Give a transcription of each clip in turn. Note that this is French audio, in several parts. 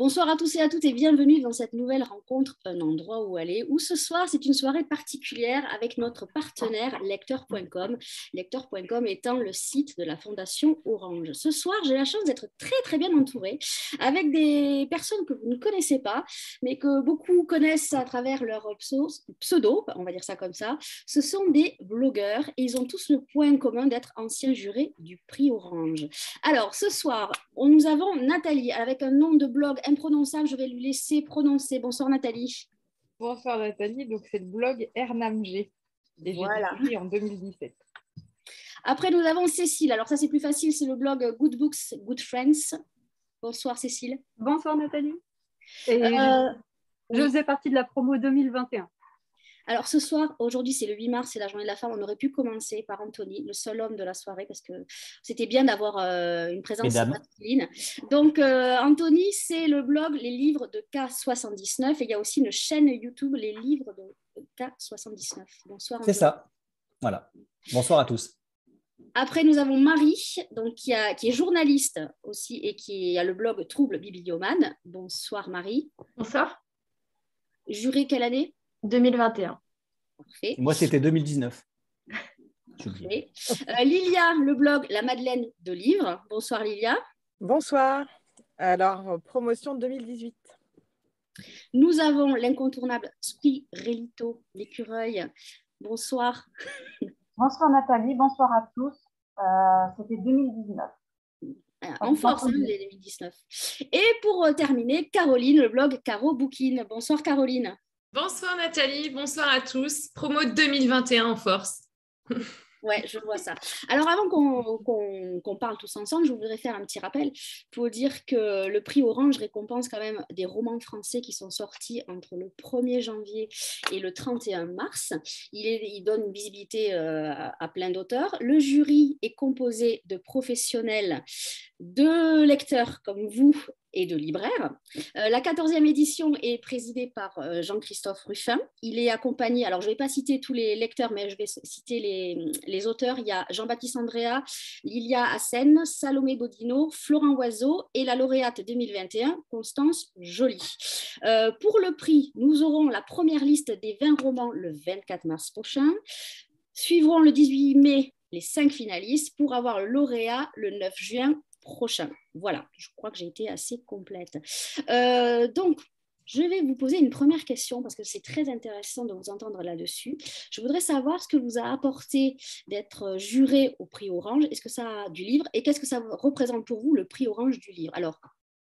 Bonsoir à tous et à toutes et bienvenue dans cette nouvelle rencontre Un endroit où aller, où ce soir c'est une soirée particulière avec notre partenaire lecteur.com, lecteur.com étant le site de la Fondation Orange. Ce soir j'ai la chance d'être très très bien entourée avec des personnes que vous ne connaissez pas, mais que beaucoup connaissent à travers leur pseudo, on va dire ça comme ça. Ce sont des blogueurs et ils ont tous le point commun d'être anciens jurés du prix Orange. Alors ce soir, nous avons Nathalie avec un nom de blog imprononçable, je vais lui laisser prononcer. Bonsoir Nathalie. Bonsoir Nathalie, donc c'est le blog Ernamg. Et voilà. j'ai en 2017. Après, nous avons Cécile. Alors ça, c'est plus facile, c'est le blog Good Books, Good Friends. Bonsoir Cécile. Bonsoir Nathalie. Euh, je faisais partie de la promo 2021. Alors ce soir, aujourd'hui c'est le 8 mars, c'est la journée de la femme, on aurait pu commencer par Anthony, le seul homme de la soirée, parce que c'était bien d'avoir euh, une présence masculine. Donc euh, Anthony, c'est le blog Les livres de K79 et il y a aussi une chaîne YouTube Les livres de K79. Bonsoir. C'est ça. Voilà. Bonsoir à tous. Après, nous avons Marie, donc, qui, qui, est journaliste aussi et qui a le blog Trouble Bibliomane. Bonsoir Marie. Bonsoir. Juré quelle année? 2021. Parfait. Moi, c'était 2019. Euh, Lilia, le blog La Madeleine de Livres. Bonsoir Lilia. Bonsoir. Alors, promotion 2018. Nous avons l'incontournable Spirelito, l'écureuil. Bonsoir. Bonsoir Nathalie, bonsoir à tous. Euh, c'était 2019. En force, hein, 2019. Et pour euh, terminer, Caroline, le blog Caro Bookin. Bonsoir Caroline. Bonsoir Nathalie, bonsoir à tous. Promo 2021 en force. Ouais, je vois ça. Alors avant qu'on parle tous ensemble, je voudrais faire un petit rappel pour dire que le prix Orange récompense quand même des romans français qui sont sortis entre le 1er janvier et le 31 mars. Il, donne visibilité euh, à, plein d'auteurs. Le jury est composé de professionnels, de lecteurs comme vous et de libraire. Euh, la 14e édition est présidée par euh, Jean-Christophe Ruffin. Il est accompagné, alors je ne vais pas citer tous les lecteurs, mais je vais citer les, auteurs. Il y a Jean-Baptiste Andrea, Lilia Hassen, Salomé Bodino, Florent Oiseau et la lauréate 2021, Constance Joly. Euh, pour le prix, nous aurons la première liste des 20 romans le 24 mars prochain. Suivront le 18 mai les cinq finalistes pour avoir le lauréat le 9 juin prochain. Voilà, je crois que j'ai été assez complète. Euh, donc, je vais vous poser une première question parce que c'est très intéressant de vous entendre là-dessus. Je voudrais savoir ce que vous a apporté d'être juré au prix Orange. Est-ce que ça du livre et qu'est-ce que ça représente pour vous le prix Orange du livre? Alors,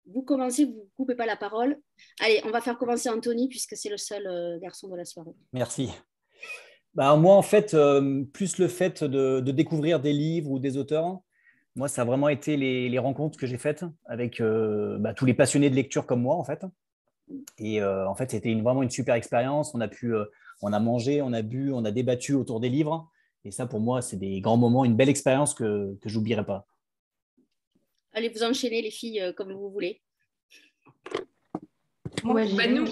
vous commencez, vous ne coupez pas la parole. Allez, on va faire commencer Anthony puisque c'est le seul euh, garçon de la soirée. Merci. Bah, moi, en fait, euh, plus le fait de, découvrir des livres ou des auteurs, moi, ça a vraiment été les, rencontres que j'ai faites avec euh, bah, tous les passionnés de lecture comme moi, en fait. Et euh, en fait, c'était vraiment une super expérience. On a pu, euh, on a mangé, on a bu, on a débattu autour des livres. Et ça, pour moi, c'est des grands moments, une belle expérience que, que j'oublierai pas. Allez, vous enchaîner les filles comme vous voulez. Bah, nous,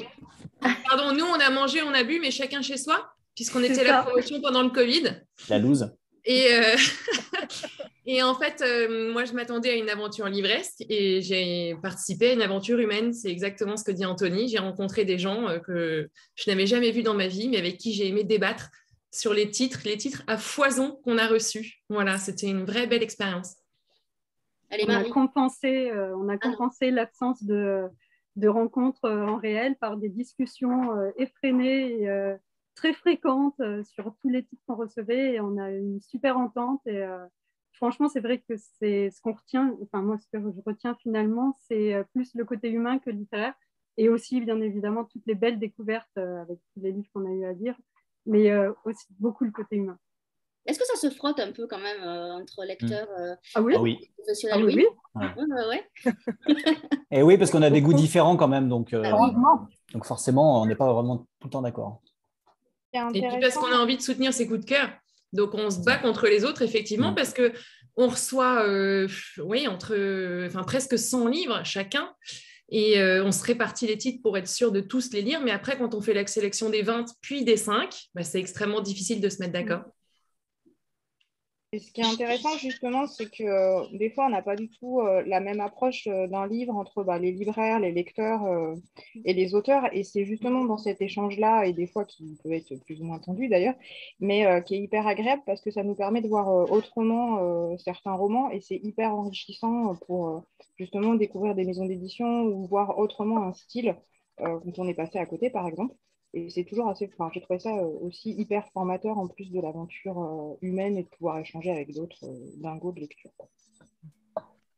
pardon, nous, on a mangé, on a bu, mais chacun chez soi, puisqu'on était à la promotion pendant le Covid. La loose. Et, Et en fait, euh, moi, je m'attendais à une aventure livresque et j'ai participé à une aventure humaine. C'est exactement ce que dit Anthony. J'ai rencontré des gens euh, que je n'avais jamais vus dans ma vie, mais avec qui j'ai aimé débattre sur les titres, les titres à foison qu'on a reçus. Voilà, c'était une vraie belle expérience. on, a compensé, euh, on a ah compensé l'absence de, de, rencontres en réel par des discussions effrénées et très fréquentes sur tous les titres qu'on recevait. Et on a une super entente et franchement, c'est vrai que c'est ce qu'on retient, enfin moi, ce que je retiens finalement, c'est euh, plus le côté humain que littéraire, et aussi, bien évidemment, toutes les belles découvertes euh, avec tous les livres qu'on a eu à lire, mais euh, aussi beaucoup le côté humain. Est-ce que ça se frotte un peu quand même entre lecteurs ah oui, ah oui. professionnels? Ah oui, Et oui, parce qu'on a des goûts différents quand même, donc, donc forcément, on n'est pas vraiment tout le temps d'accord. Et puis parce qu'on a envie de soutenir ses coups de cœur. Donc on se bat contre les autres, effectivement, mm. parce que on reçoit euh, oui, entre, enfin, presque 100 livres chacun. Et euh, on se répartit les titres pour être sûr de tous les lire. Mais après, quand on fait la sélection des 20 puis des 5, bah, c'est extrêmement difficile de se mettre d'accord. Et ce qui est intéressant justement, c'est que euh, des fois, on n'a pas du tout euh, la même approche euh, d'un livre entre bah, les libraires, les lecteurs et les auteurs. Et c'est justement dans cet échange-là, et des fois qui peut être plus ou moins tendu d'ailleurs, mais qui est hyper agréable parce que ça nous permet de voir autrement certains romans et c'est hyper enrichissant pour justement découvrir des maisons d'édition ou voir autrement un style quand on est passé à côté, par exemple. Et c'est toujours assez. Enfin, j'ai trouvé ça euh, aussi hyper formateur en plus de l'aventure euh, humaine et de pouvoir échanger avec d'autres euh, dingos de lecture.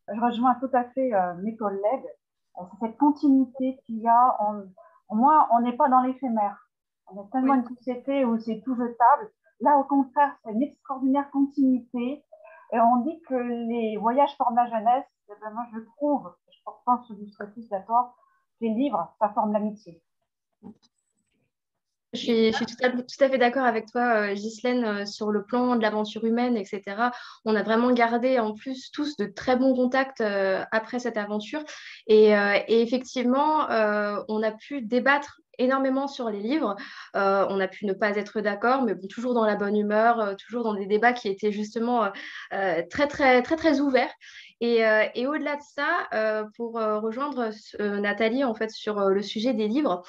Je rejoins tout à fait mes collègues. C'est cette continuité qu'il y a. En... Moi, on n'est pas dans l'éphémère. On est tellement une société où c'est tout jetable. Là, au contraire, c'est une extraordinaire continuité. Et on dit que les voyages forment la jeunesse. Et ben, moi, je trouve, je pense que vous serez tous d'accord, les livres, ça forme l'amitié. Je suis, tout, à, fait d'accord avec toi, euh, Ghislaine, euh, sur le plan de l'aventure humaine, etc. On a vraiment gardé en plus tous de très bons contacts euh, après cette aventure. Et, effectivement, on a pu débattre énormément sur les livres. on a pu ne pas être d'accord, mais toujours dans la bonne humeur, toujours dans des débats qui étaient justement très, très, très, très ouverts. Et, et au-delà de ça, pour rejoindre Nathalie en fait sur le sujet des livres,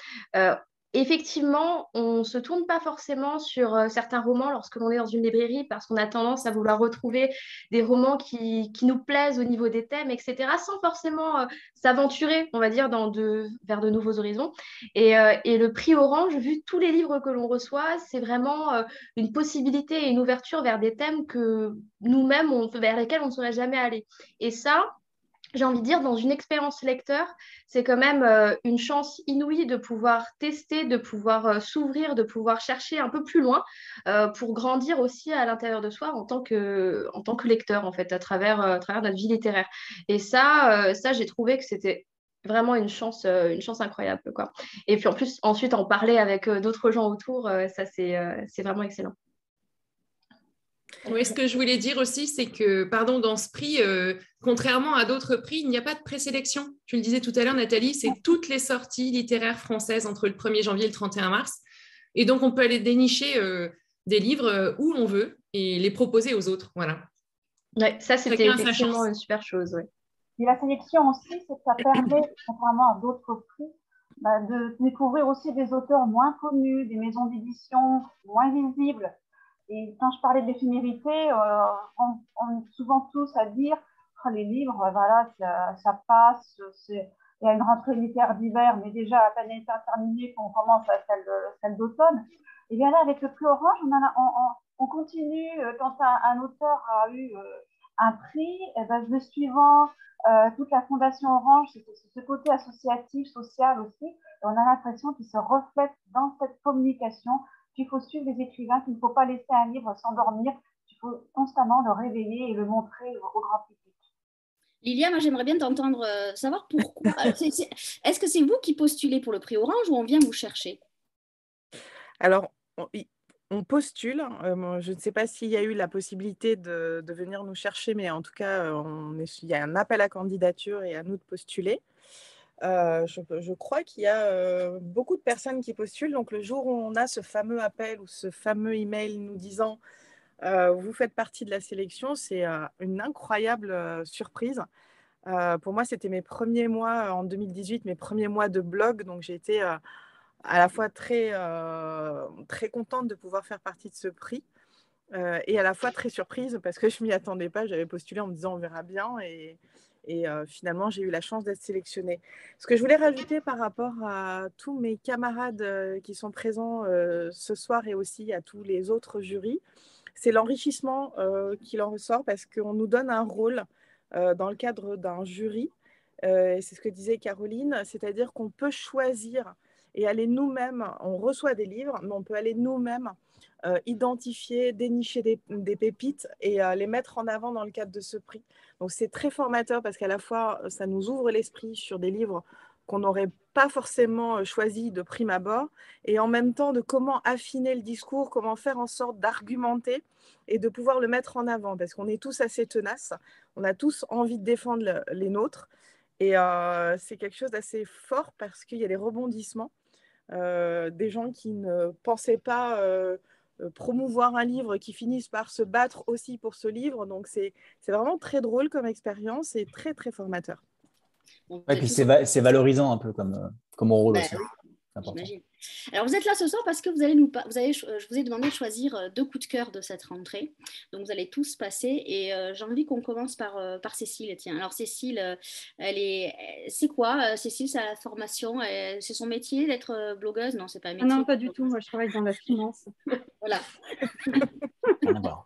Effectivement, on ne se tourne pas forcément sur euh, certains romans lorsque l'on est dans une librairie parce qu'on a tendance à vouloir retrouver des romans qui, nous plaisent au niveau des thèmes, etc., sans forcément euh, s'aventurer, on va dire, vers de nouveaux horizons. Et, euh, et, le prix Orange, vu tous les livres que l'on reçoit, c'est vraiment une possibilité et une ouverture vers des thèmes que nous-mêmes, vers lesquels on ne serait jamais allé. Et ça, j'ai envie de dire, dans une expérience lecteur, c'est quand même euh, une chance inouïe de pouvoir tester, de pouvoir euh, s'ouvrir, de pouvoir chercher un peu plus loin euh, pour grandir aussi à l'intérieur de soi en tant que, lecteur, en fait, à travers, à travers notre vie littéraire. Et ça, ça j'ai trouvé que c'était vraiment une chance, une chance incroyable. Quoi. Et puis en plus, ensuite, en parler avec d'autres gens autour, ça, c'est vraiment excellent. Oui, ce que je voulais dire aussi, c'est que, pardon, dans ce prix, euh, contrairement à d'autres prix, il n'y a pas de présélection. Tu le disais tout à l'heure, Nathalie, c'est toutes les sorties littéraires françaises entre le 1er janvier et le 31 mars. Et donc, on peut aller dénicher euh, des livres euh, où l'on veut et les proposer aux autres. Voilà. Ouais, ça, c'était effectivement une super chose. Et la sélection aussi, c'est que ça permet, contrairement à d'autres prix, bah, de découvrir aussi des auteurs moins connus, des maisons d'édition moins visibles et quand je parlais de l'éphémérité, euh, on, est souvent tous à dire oh, les livres, voilà, ça, passe, il y a une rentrée littéraire d'hiver, mais déjà à peine état terminé qu'on commence à celle, celle d'automne. Et bien là, avec le plus orange, on, continue. Euh, quand un, auteur a eu euh, un prix, et eh ben, le suivant, toute la Fondation Orange, c'est ce côté associatif, social aussi. Et on a l'impression qu'il se reflète dans cette communication qu'il faut suivre les écrivains, qu'il ne faut pas laisser un livre s'endormir, il faut constamment le réveiller et le montrer au grand public. Lilia, moi j'aimerais bien t'entendre euh, savoir pourquoi. Est-ce que c'est vous qui postulez pour le prix Orange ou on vient vous chercher? Alors, on, postule. Euh, je ne sais pas s'il y a eu la possibilité de, venir nous chercher, mais en tout cas, on il y a un appel à candidature et à nous de postuler. Euh, je, crois qu'il y a euh, beaucoup de personnes qui postulent. Donc, le jour où on a ce fameux appel ou ce fameux email nous disant euh, vous faites partie de la sélection, c'est une incroyable surprise. pour moi, c'était mes premiers mois en 2018, mes premiers mois de blog. Donc, j'ai été à la fois très, très contente de pouvoir faire partie de ce prix. et à la fois très surprise parce que je m'y attendais pas. J'avais postulé en me disant on verra bien et, et finalement, j'ai eu la chance d'être sélectionnée. Ce que je voulais rajouter par rapport à tous mes camarades qui sont présents ce soir et aussi à tous les autres jurys, c'est l'enrichissement qu'il en ressort parce qu'on nous donne un rôle dans le cadre d'un jury. c'est ce que disait Caroline, c'est-à-dire qu'on peut choisir et aller nous-mêmes, on reçoit des livres, mais on peut aller nous-mêmes euh, identifier, dénicher des, pépites et euh, les mettre en avant dans le cadre de ce prix. Donc c'est très formateur parce qu'à la fois, euh, ça nous ouvre l'esprit sur des livres qu'on n'aurait pas forcément choisi de prime abord, et en même temps de comment affiner le discours, comment faire en sorte d'argumenter et de pouvoir le mettre en avant, parce qu'on est tous assez tenaces, on a tous envie de défendre les nôtres, et c'est quelque chose d'assez fort parce qu'il y a des rebondissements, des gens qui ne pensaient pas promouvoir un livre qui finissent par se battre aussi pour ce livre. Donc, c'est vraiment très drôle comme expérience et très, très formateur. et puis c'est valorisant un peu comme, comme rôle bah aussi. Alors vous êtes là ce soir parce que vous allez nous, vous avez, je vous ai demandé de choisir euh, deux coups de cœur de cette rentrée. Donc vous allez tous passer et euh, j'ai envie qu'on commence par, euh, par Cécile. Tiens, alors Cécile, elle est, c'est quoi Cécile, sa formation, c'est son métier d'être blogueuse? Non, c'est pas un métier. non, pas du tout. Moi, je travaille dans la finance. voilà.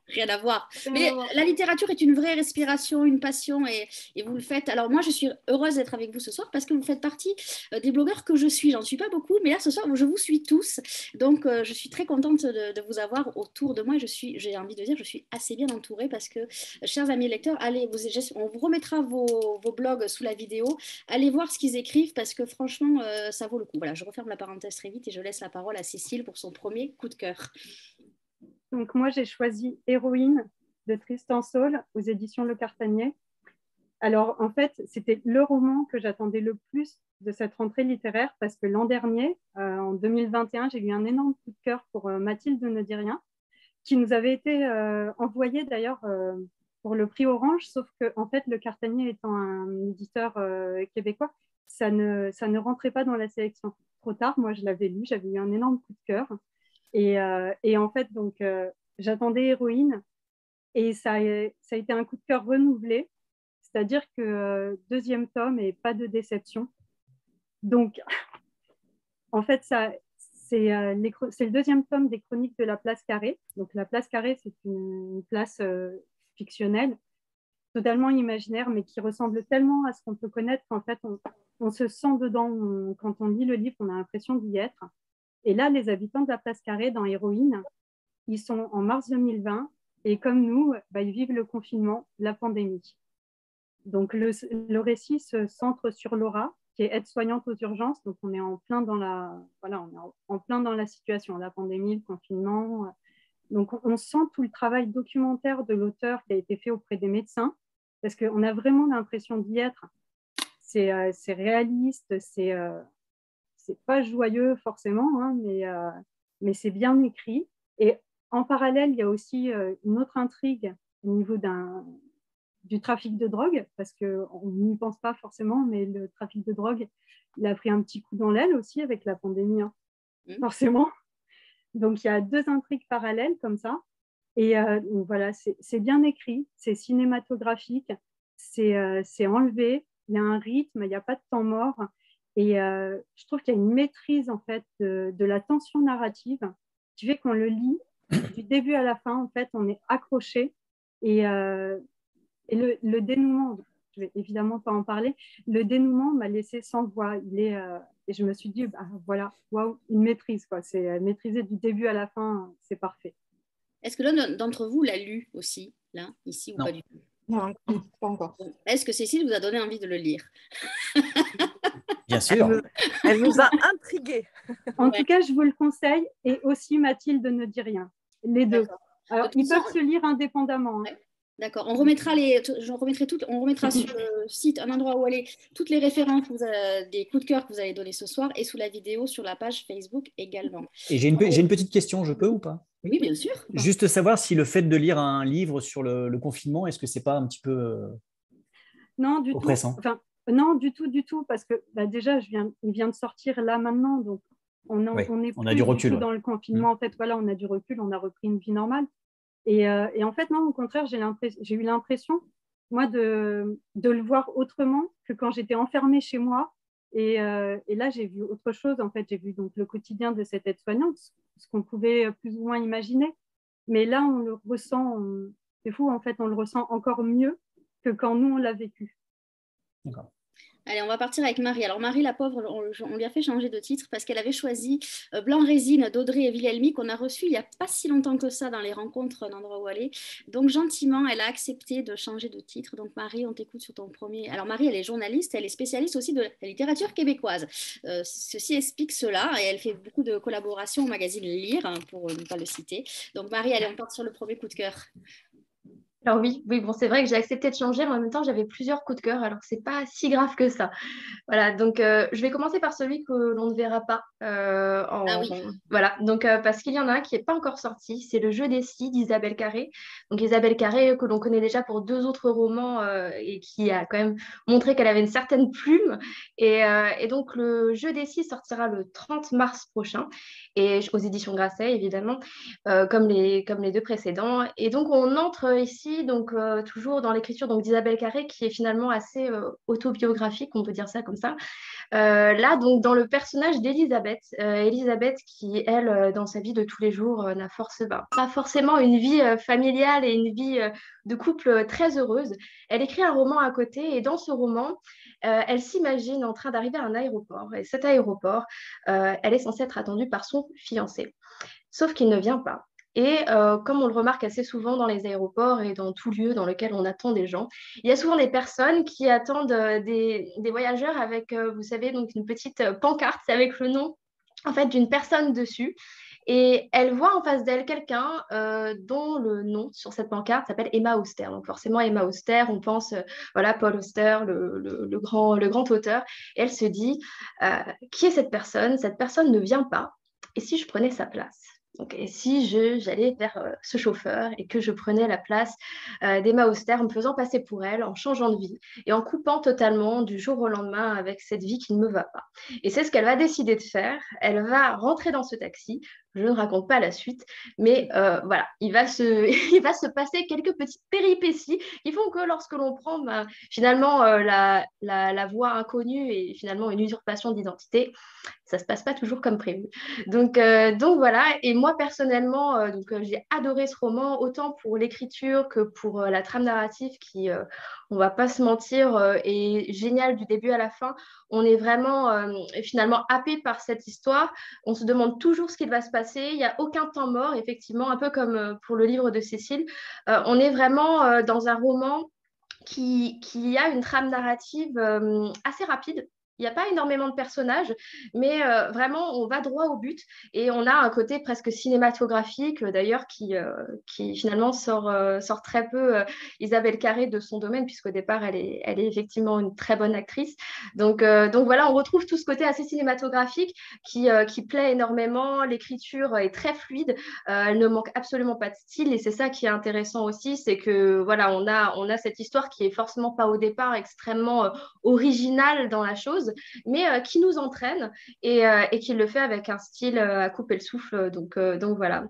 Rien à voir. Mais la littérature est une vraie respiration, une passion et, et, vous le faites. Alors moi, je suis heureuse d'être avec vous ce soir parce que vous faites partie des blogueurs que je suis. J'en suis pas beaucoup, mais là ce soir, je vous suis tous. Donc, euh, je suis très contente de, vous avoir autour de moi. Je suis, j'ai envie de dire, je suis assez bien entourée parce que, chers amis lecteurs, allez, vous, on vous remettra vos, blogs sous la vidéo. Allez voir ce qu'ils écrivent parce que franchement, euh, ça vaut le coup. Voilà, je referme la parenthèse très vite et je laisse la parole à Cécile pour son premier coup de cœur. Donc, moi, j'ai choisi Héroïne de Tristan Saul aux éditions Le Cartanier. Alors, en fait, c'était le roman que j'attendais le plus de cette rentrée littéraire parce que l'an dernier, euh, en 2021, j'ai eu un énorme coup de cœur pour euh, Mathilde ne dit rien, qui nous avait été euh, envoyé d'ailleurs pour le prix Orange, sauf que en fait, le Cartanier étant un éditeur québécois, ça ça ne rentrait pas dans la sélection. Trop tard, moi je l'avais lu, j'avais eu un énorme coup de cœur. Et, et en fait, donc, j'attendais Héroïne et ça a été un coup de cœur renouvelé c'est-à-dire que euh, deuxième tome et pas de déception. Donc, en fait, c'est, euh, le deuxième tome des Chroniques de la Place Carrée. Donc, la Place Carrée, c'est une, place euh, fictionnelle, totalement imaginaire, mais qui ressemble tellement à ce qu'on peut connaître qu'en fait, on, se sent dedans. quand on lit le livre, on a l'impression d'y être. Et là, les habitants de la Place Carrée, dans Héroïne, ils sont en mars 2020 et comme nous, bah, ils vivent le confinement, la pandémie. Donc, le, récit se centre sur Laura, qui est aide-soignante aux urgences. Donc, on est en plein dans la, voilà, on est en plein dans la situation, la pandémie, le confinement. Donc, on sent tout le travail documentaire de l'auteur qui a été fait auprès des médecins, parce qu'on a vraiment l'impression d'y être. C'est euh, réaliste, c'est euh, c'est pas joyeux forcément, hein, mais, euh, mais c'est bien écrit. Et en parallèle, il y a aussi une autre intrigue au niveau d'un du trafic de drogue, parce qu'on n'y pense pas forcément, mais le trafic de drogue, il a pris un petit coup dans l'aile aussi avec la pandémie, hein. mmh. forcément. Donc il y a deux intrigues parallèles comme ça. Et euh, voilà, c'est bien écrit, c'est cinématographique, euh, c'est enlevé, il y a un rythme, il n'y a pas de temps mort. Et euh, je trouve qu'il y a une maîtrise en fait de, de la tension narrative qui fait qu'on le lit du début à la fin, en fait, on est accroché. Et, et le, dénouement, je vais évidemment pas en parler, le dénouement m'a laissé sans voix. Il est, euh, et je me suis dit, bah, voilà, waouh, une maîtrise. Quoi. C'est euh, maîtriser du début à la fin, c'est parfait. Est-ce que l'un d'entre vous l'a lu aussi, là, ici, ou pas du tout? Non, pas encore. Est-ce que Cécile vous a donné envie de le lire? Bien sûr. Elle, nous a intrigués. En tout cas, je vous le conseille. Et aussi, Mathilde ne dit rien. Les deux. Alors, ils peuvent se lire indépendamment. Hein. D'accord. On remettra les, je remettrai tout, on remettra sur le site un endroit où aller toutes les références des coups de cœur que vous allez donner ce soir et sous la vidéo sur la page Facebook également. Et j'ai une, une, petite question, je peux ou pas? Oui, bien sûr. Juste savoir si le fait de lire un livre sur le, confinement, est-ce que c'est pas un petit peu euh, non du oppressant? Tout. Enfin, non, du tout, du tout, parce que bah, déjà, je viens, il vient de sortir là maintenant, donc on, on est on a du recul dans le confinement. Mm. En fait, voilà, on a du recul, on a repris une vie normale. Euh, et, en fait, non, au contraire, j'ai eu l'impression, moi, de, le voir autrement que quand j'étais enfermée chez moi. Euh, et, là, j'ai vu autre chose. En fait, j'ai vu donc le quotidien de cette aide-soignante, ce qu'on pouvait plus ou moins imaginer. Mais là, on le ressent, c'est fou, en fait, on le ressent encore mieux que quand nous, on l'a vécu. D'accord. Allez, on va partir avec Marie. Alors Marie, la pauvre, on, lui a fait changer de titre parce qu'elle avait choisi euh, Blanc Résine d'Audrey et Wilhelmy qu'on a reçu il n'y a pas si longtemps que ça dans les rencontres d'endroit où. Donc gentiment, elle a accepté de changer de titre. Donc Marie, on t'écoute sur ton premier. Alors Marie, elle est journaliste, elle est spécialiste aussi de la littérature québécoise. Euh, ceci explique cela et elle fait beaucoup de collaborations au magazine Lire, hein, pour ne pas le citer. Donc Marie, allez, on part sur le premier coup de cœur. Alors oui, oui, bon, c'est vrai que j'ai accepté de changer, mais en même temps, j'avais plusieurs coups de cœur, alors que c'est pas si grave que ça. Voilà, donc euh, je vais commencer par celui que l'on ne verra pas euh, en Ah voilà, donc parce qu'il y en a un qui n'est pas encore sorti, c'est le jeu des scies d'Isabelle Carré. Donc Isabelle Carré, que l'on connaît déjà pour deux autres romans et qui a quand même montré qu'elle avait une certaine plume. Et, et donc le jeu des scies sortira le 30 mars prochain, et aux éditions Grasset, évidemment, comme, les, comme les deux précédents. Et donc on entre ici, donc toujours dans l'écriture d'Isabelle Carré, qui est finalement assez autobiographique, on peut dire ça comme ça. Euh, là, donc, dans le personnage d'Elisabeth, euh, Elisabeth qui, elle, euh, dans sa vie de tous les jours, n'a pas forcément une vie familiale et une vie de couple très heureuse. Elle écrit un roman à côté et dans ce roman, elle s'imagine en train d'arriver à un aéroport. Et cet aéroport, elle est censée être attendue par son fiancé. Sauf qu'il ne vient pas. Et euh, comme on le remarque assez souvent dans les aéroports et dans tout lieu dans lequel on attend des gens, il y a souvent des personnes qui attendent euh, des, voyageurs avec, euh, vous savez, donc une petite pancarte avec le nom en fait d'une personne dessus. Et elle voit en face d'elle quelqu'un dont le nom sur cette pancarte s'appelle Emma Auster. Donc forcément, Emma Auster, on pense, voilà, Paul Auster, le, grand, le grand auteur. Et elle se dit, qui est cette personne? Cette personne ne vient pas. Et si je prenais sa place? Donc, et si j'allais vers euh, ce chauffeur et que je prenais la place euh, d'Emma Auster en me faisant passer pour elle, en changeant de vie et en coupant totalement du jour au lendemain avec cette vie qui ne me va pas. Et c'est ce qu'elle va décider de faire. Elle va rentrer dans ce taxi, je ne raconte pas la suite, mais euh, voilà, il va, se, il va se passer quelques petites péripéties qui font que lorsque l'on prend ben, finalement euh, la, la, voie inconnue et finalement une usurpation d'identité, ça ne se passe pas toujours comme prévu. Donc, euh, donc voilà, et moi personnellement, donc, j'ai adoré ce roman, autant pour l'écriture que pour la trame narrative qui, on va pas se mentir, est géniale du début à la fin. On est vraiment finalement happé par cette histoire. On se demande toujours ce qu'il va se passer il n'y a aucun temps mort, effectivement, un peu comme euh, pour le livre de Cécile. Euh, on est vraiment euh, dans un roman qui, qui, a une trame narrative assez rapide il n'y a pas énormément de personnages, mais euh, vraiment, on va droit au but et on a un côté presque cinématographique, d'ailleurs, qui, euh, qui finalement sort, euh, sort très peu Isabelle Carré de son domaine, puisqu'au départ, elle est, elle est effectivement une très bonne actrice. Donc, donc voilà, on retrouve tout ce côté assez cinématographique qui, qui plaît énormément. L'écriture est très fluide, elle ne manque absolument pas de style et c'est ça qui est intéressant aussi, c'est que voilà, on a, on a cette histoire qui est forcément pas au départ extrêmement originale dans la chose mais euh, qui nous entraîne euh, et, qui le fait avec un style euh, à couper le souffle. Donc, donc voilà.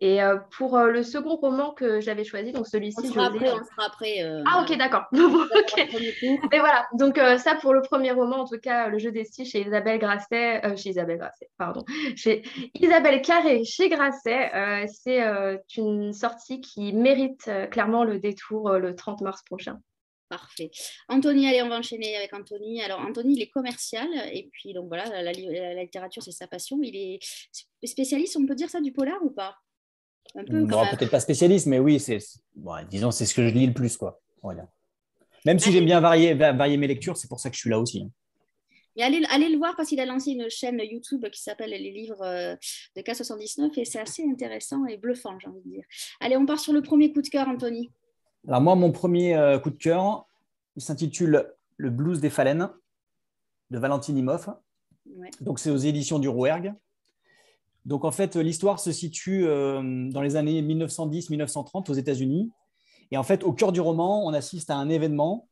Et pour le second roman que j'avais choisi, donc celui-ci, on sera après. On sera après Ah ok, d'accord. Et voilà. Donc ça pour le premier roman, en tout cas, le jeu des styles chez Isabelle Grasset, chez Isabelle Grasset, pardon, chez Isabelle Carré, chez Grasset, c'est une sortie qui mérite clairement le détour le 30 mars prochain. Parfait. Anthony, allez, on va enchaîner avec Anthony. Alors, Anthony, il est commercial, et puis, donc voilà, la, littérature, c'est sa passion. Il est spécialiste, on peut dire ça, du polar ou pas? Un peu, peut-être pas spécialiste, mais oui, c'est, disons, c'est ce que je lis le plus, quoi. Voilà. Même si j'aime bien varier, varier mes lectures, c'est pour ça que je suis là aussi. Hein. Mais allez, allez, le voir parce qu'il a lancé une chaîne YouTube qui s'appelle Les livres euh, de K79 et c'est assez intéressant et bluffant, j'ai envie de dire. Allez, on part sur le premier coup de cœur, Anthony. Alors moi, mon premier euh, coup de cœur, il s'intitule Le blues des phalènes de Valentine Imhoff. Donc c'est aux éditions du Rouergue. Donc en fait, l'histoire se situe euh, dans les années 1910-1930 aux États-Unis. Et en fait, au cœur du roman, on assiste à un événement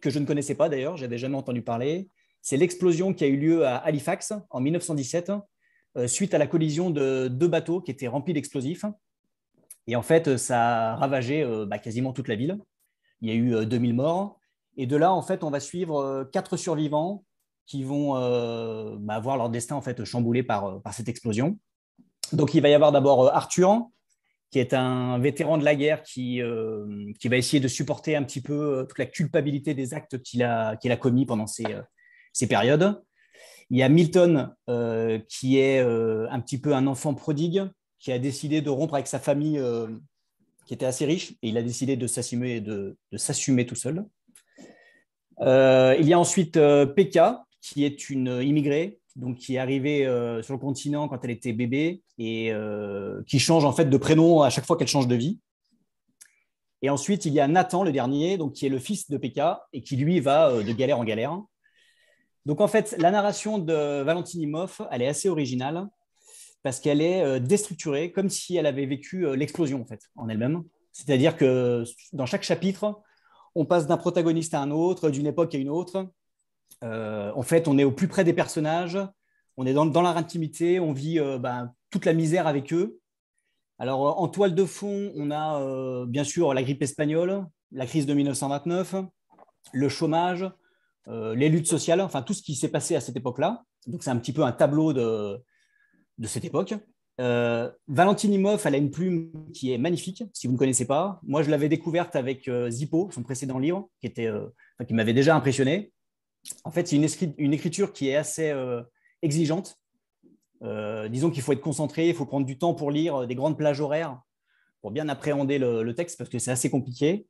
que je ne connaissais pas d'ailleurs, j'avais jamais entendu parler. C'est l'explosion qui a eu lieu à Halifax en 1917 euh, suite à la collision de deux bateaux qui étaient remplis d'explosifs. Et en fait, ça a ravagé euh, bah, quasiment toute la ville. Il y a eu 2000 euh, morts. Et de là, en fait, on va suivre euh, quatre survivants qui vont bah, voir leur destin en fait chamboulé par, par cette explosion. Donc, il va y avoir d'abord Arthur, qui est un vétéran de la guerre qui, qui va essayer de supporter un petit peu toute la culpabilité des actes qu'il a, qu'il a commis pendant ces, ces périodes. Il y a Milton, qui est un petit peu un enfant prodigue, qui a décidé de rompre avec sa famille euh, qui était assez riche et il a décidé de s'assumer de, s'assumer tout seul. Euh, il y a ensuite euh, Pekka, qui est une immigrée, donc qui est arrivée sur le continent quand elle était bébé et qui change en fait de prénom à chaque fois qu'elle change de vie. Et ensuite, il y a Nathan, le dernier, donc qui est le fils de Pekka et qui lui va de galère en galère. Donc en fait, la narration de Valentine Imhoff, elle est assez originale parce qu'elle est déstructurée, comme si elle avait vécu l'explosion en fait en elle-même. C'est-à-dire que dans chaque chapitre, on passe d'un protagoniste à un autre, d'une époque à une autre. en fait, on est au plus près des personnages, on est dans, leur intimité, on vit ben, toute la misère avec eux. Alors, en toile de fond, on a bien sûr la grippe espagnole, la crise de 1929, le chômage, euh, les luttes sociales, enfin tout ce qui s'est passé à cette époque-là. Donc c'est un petit peu un tableau de, de cette époque. Euh, Valentine Imhoff, elle a une plume qui est magnifique, si vous ne connaissez pas. Moi, je l'avais découverte avec euh, Zippo, son précédent livre, qui, était, qui m'avait déjà impressionné. En fait, c'est une, écriture qui est assez exigeante. disons qu'il faut être concentré, il faut prendre du temps pour lire des grandes plages horaires pour bien appréhender le texte parce que c'est assez compliqué.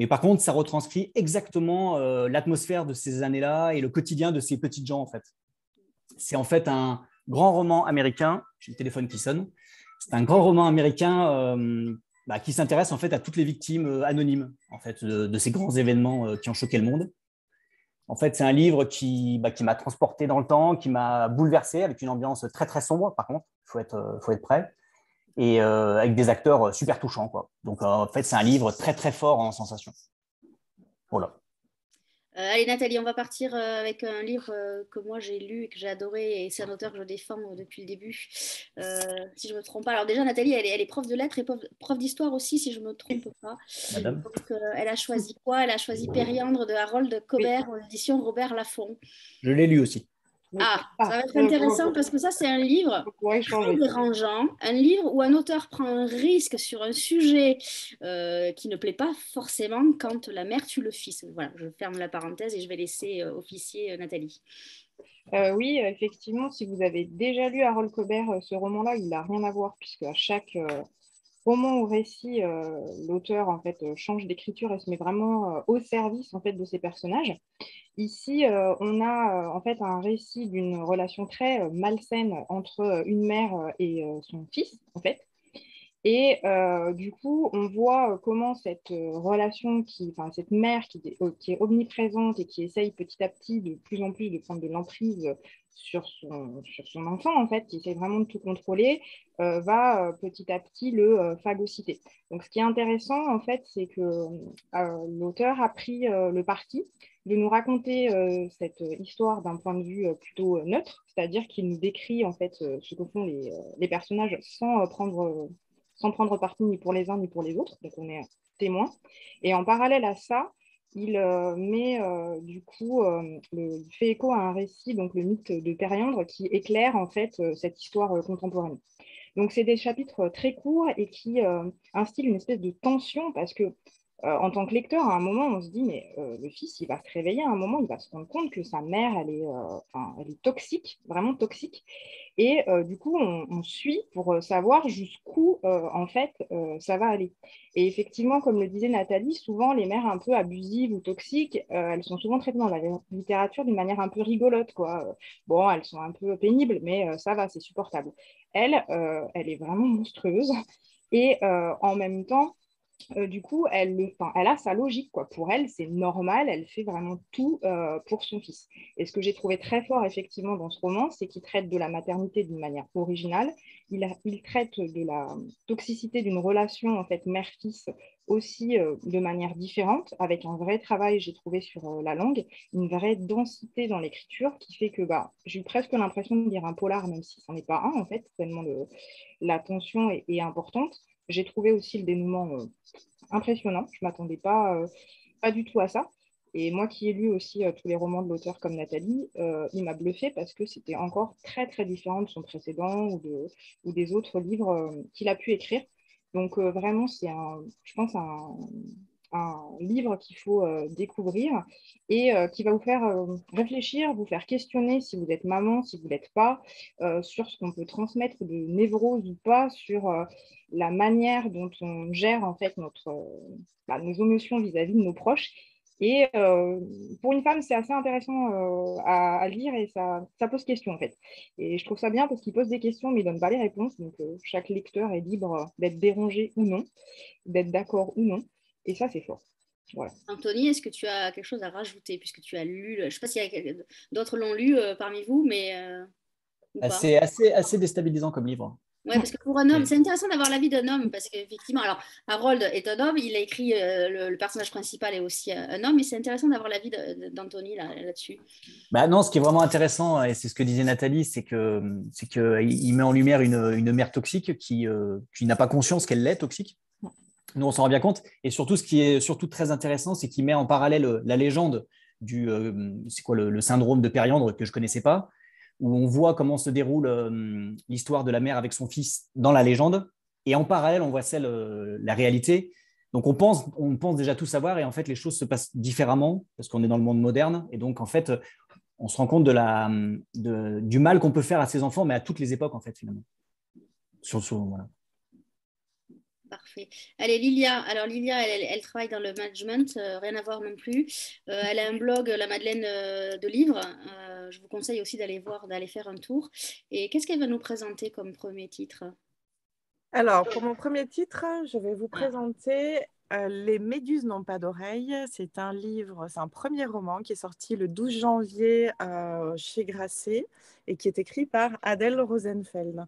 Mais par contre, ça retranscrit exactement euh, l'atmosphère de ces années-là et le quotidien de ces petites gens, en fait. C'est en fait un grand roman américain. J'ai le téléphone qui sonne. C'est un grand roman américain euh, bah, qui s'intéresse en fait à toutes les victimes euh, anonymes en fait, de, ces grands événements qui ont choqué le monde. En fait, c'est un livre qui, bah, qui m'a transporté dans le temps, qui m'a bouleversé avec une ambiance très très sombre. Par contre, il faut être, faut être prêt et euh, avec des acteurs euh, super touchants. Quoi. Donc, euh, en fait, c'est un livre très, très fort en sensation. Voilà. Allez Nathalie, on va partir avec un livre que moi j'ai lu et que j'ai adoré et c'est un auteur que je défends depuis le début, si je ne me trompe pas. Alors déjà Nathalie, elle est, elle est prof de lettres et prof, d'histoire aussi, si je ne me trompe pas. Madame. Donc, elle a choisi quoi? Elle a choisi Périandre de Harold Cobert en édition Robert Laffont. Je l'ai lu aussi. Ah, ça va être intéressant parce que ça, c'est un livre très dérangeant, un livre où un auteur prend un risque sur un sujet euh, qui ne plaît pas forcément quand la mère tue le fils. Voilà, je ferme la parenthèse et je vais laisser euh, officier euh, Nathalie. oui, effectivement, si vous avez déjà lu Harold Cobert, ce roman-là, il n'a rien à voir puisque à chaque roman ou récit, l'auteur en fait change d'écriture et se met vraiment au service en fait de ses personnages. Ici, euh, on a euh, en fait un récit d'une relation très euh, malsaine entre une mère et son fils, en fait. Et du coup, on voit comment cette relation, qui, cette mère qui, qui, est omniprésente et qui essaye petit à petit de plus en plus de prendre de l'emprise sur son, sur son enfant, en fait, qui essaie vraiment de tout contrôler, va petit à petit le phagocyter. Donc, ce qui est intéressant, en fait, c'est que l'auteur a pris le parti de nous raconter euh, cette histoire d'un point de vue euh, plutôt euh, neutre, c'est-à-dire qu'il nous décrit en fait ce que font les, les personnages sans prendre, sans prendre parti ni pour les uns ni pour les autres, donc on est témoin. Et en parallèle à ça, il met du coup, le, fait écho à un récit, donc le mythe de Périandre, qui éclaire en fait cette histoire contemporaine. Donc c'est des chapitres très courts et qui instillent une espèce de tension parce que euh, en tant que lecteur, à un moment, on se dit, mais euh, le fils, il va se réveiller, à un moment, il va se rendre compte que sa mère, elle est, euh, elle est toxique, vraiment toxique. Et du coup, on, suit pour savoir jusqu'où, en fait, ça va aller. Et effectivement, comme le disait Nathalie, souvent, les mères un peu abusives ou toxiques, elles sont souvent traitées dans la littérature d'une manière un peu rigolote. Quoi. Bon, elles sont un peu pénibles, mais ça va, c'est supportable. Elle, elle est vraiment monstrueuse. Et en même temps, euh, du coup, elle, a sa logique. Quoi. Pour elle, c'est normal, elle fait vraiment tout euh, pour son fils. Et ce que j'ai trouvé très fort, effectivement, dans ce roman, c'est qu'il traite de la maternité d'une manière originale. Il, traite de la toxicité d'une relation, en fait, mère-fils, aussi euh, de manière différente, avec un vrai travail, j'ai trouvé, sur la langue, une vraie densité dans l'écriture qui fait que bah, j'ai presque l'impression de lire un polar, même si ce n'en est pas un, en fait, tellement la tension est importante. J'ai trouvé aussi le dénouement euh, impressionnant. Je ne m'attendais pas, euh, pas du tout à ça. Et moi qui ai lu aussi euh, tous les romans de l'auteur comme Nathalie, il m'a bluffé parce que c'était encore très très différent de son précédent ou, de, ou des autres livres qu'il a pu écrire. Donc vraiment, c'est je pense, un, un livre qu'il faut découvrir et qui va vous faire réfléchir, vous faire questionner si vous êtes maman, si vous ne l'êtes pas, sur ce qu'on peut transmettre de névrose ou pas, sur la manière dont on gère en fait notre, bah, nos émotions vis-à-vis de nos proches. Et pour une femme, c'est assez intéressant à, lire et ça, ça, pose question en fait. Et je trouve ça bien parce qu'il pose des questions mais il ne donne pas les réponses. Donc chaque lecteur est libre d'être dérangé ou non, d'être d'accord ou non. Et ça, c'est fort. Voilà. Anthony, est-ce que tu as quelque chose à rajouter puisque tu as lu Je ne sais pas s'il y a d'autres l'ont lu parmi vous, mais C'est assez, assez déstabilisant comme livre. Oui, parce que pour un homme, c'est intéressant d'avoir l'avis d'un homme, parce qu'effectivement, alors Harold est un homme, il a écrit, euh, le, personnage principal est aussi un homme, mais c'est intéressant d'avoir l'avis d'Anthony là-dessus. bah non, ce qui est vraiment intéressant, et c'est ce que disait Nathalie, c'est que il met en lumière une, une mère toxique qui, euh, qui n'a pas conscience qu'elle l'est toxique. Nous, on s'en rend bien compte. Et surtout, ce qui est surtout très intéressant, c'est qu'il met en parallèle la légende du, euh, c'est quoi, le, syndrome de Périandre que je connaissais pas, où on voit comment se déroule euh, l'histoire de la mère avec son fils dans la légende, et en parallèle, on voit celle, euh, la réalité. Donc on pense, on pense déjà tout savoir, et en fait, les choses se passent différemment, parce qu'on est dans le monde moderne, et donc en fait, on se rend compte de la, du mal qu'on peut faire à ses enfants, mais à toutes les époques, en fait, finalement. Sur, sur, voilà. Parfait. Allez, Lilia. Alors, Lilia, elle, travaille dans le management, euh, rien à voir non plus. Euh, elle a un blog, La Madeleine euh, de livres. je vous conseille aussi d'aller voir, d'aller faire un tour. Et qu'est-ce qu'elle va nous présenter comme premier titre? Alors, pour mon premier titre, je vais vous présenter Les Méduses n'ont pas d'oreilles. C'est un livre, c'est un premier roman qui est sorti le 12 janvier chez Grasset et qui est écrit par Adèle Rosenfeld.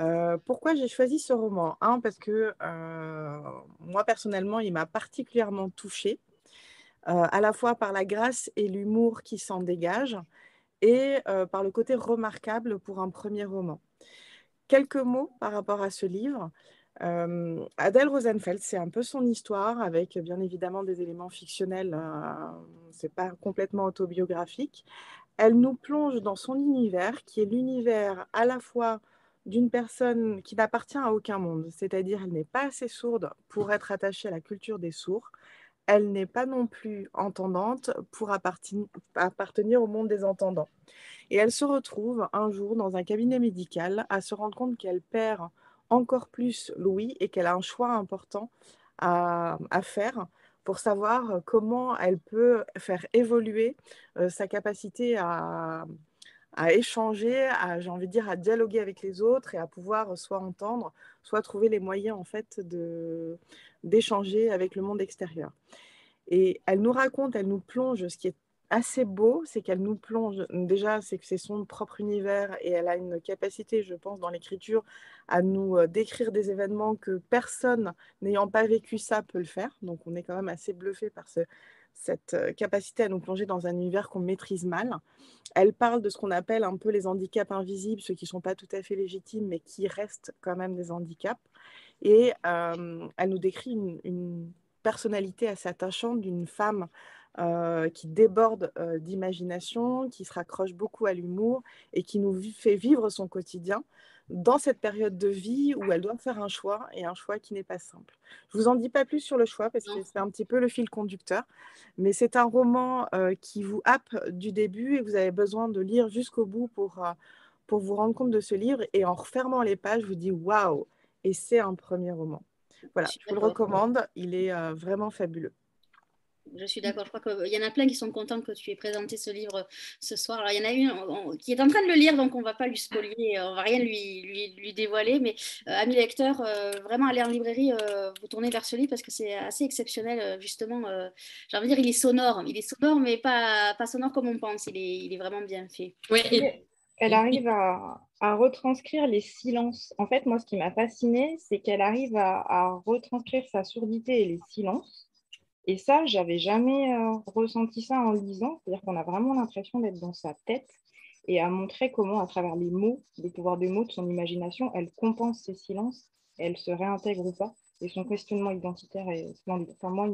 Euh, pourquoi j'ai choisi ce roman? Parce que euh, moi personnellement, il m'a particulièrement touchée, euh, à la fois par la grâce et l'humour qui s'en dégage, et par le côté remarquable pour un premier roman. Quelques mots par rapport à ce livre. Adèle Rosenfeld, c'est un peu son histoire, avec bien évidemment des éléments fictionnels, c'est pas complètement autobiographique. Elle nous plonge dans son univers, qui est l'univers à la fois d'une personne qui n'appartient à aucun monde, c'est-à-dire elle n'est pas assez sourde pour être attachée à la culture des sourds, elle n'est pas non plus entendante pour appartenir au monde des entendants. Et elle se retrouve un jour dans un cabinet médical à se rendre compte qu'elle perd encore plus Louis et qu'elle a un choix important à, faire pour savoir comment elle peut faire évoluer euh, sa capacité à, à échanger, à, j'ai envie de dire, à dialoguer avec les autres et à pouvoir soit entendre, soit trouver les moyens en fait de, d'échanger avec le monde extérieur. Et elle nous raconte, elle nous plonge, ce qui est assez beau, c'est qu'elle nous plonge, déjà c'est que c'est son propre univers et elle a une capacité, je pense, dans l'écriture à nous euh, décrire des événements que personne n'ayant pas vécu ça peut le faire. Donc on est quand même assez bluffé par ce, cette euh, capacité à nous plonger dans un univers qu'on maîtrise mal. Elle parle de ce qu'on appelle un peu les handicaps invisibles, ceux qui ne sont pas tout à fait légitimes, mais qui restent quand même des handicaps. Et euh, elle nous décrit une, personnalité assez attachante d'une femme euh, qui déborde d'imagination, qui se raccroche beaucoup à l'humour et qui nous fait vivre son quotidien dans cette période de vie où elle doit faire un choix et un choix qui n'est pas simple. Je vous en dis pas plus sur le choix parce que c'est un petit peu le fil conducteur, mais c'est un roman euh, qui vous happe du début et vous avez besoin de lire jusqu'au bout pour, euh, pour vous rendre compte de ce livre et en refermant les pages, vous dites waouh et c'est un premier roman. Voilà, je vous le recommande, il est euh, vraiment fabuleux je suis d'accord. Je crois qu'il y en a plein qui sont contents que tu aies présenté ce livre ce soir. Alors, il y en a une qui est en train de le lire, donc on ne va pas lui spoiler, on ne va rien lui, lui, lui dévoiler. Mais euh, amis lecteurs, euh, vraiment aller en librairie, euh, vous tournez vers ce livre parce que c'est assez exceptionnel, justement. j'ai envie de dire, il est sonore. Il est sonore, mais pas, pas sonore comme on pense. Il est, il est vraiment bien fait. Oui. Elle arrive à, à, retranscrire les silences. En fait, moi, ce qui m'a fascinée, c'est qu'elle arrive à, à retranscrire sa surdité et les silences et ça, j'avais jamais euh, ressenti ça en lisant. C'est-à-dire qu'on a vraiment l'impression d'être dans sa tête et à montrer comment, à travers les mots, le pouvoir des mots, de son imagination, elle compense ses silences, elle se réintègre ou pas. Et son questionnement identitaire est. Enfin, moi,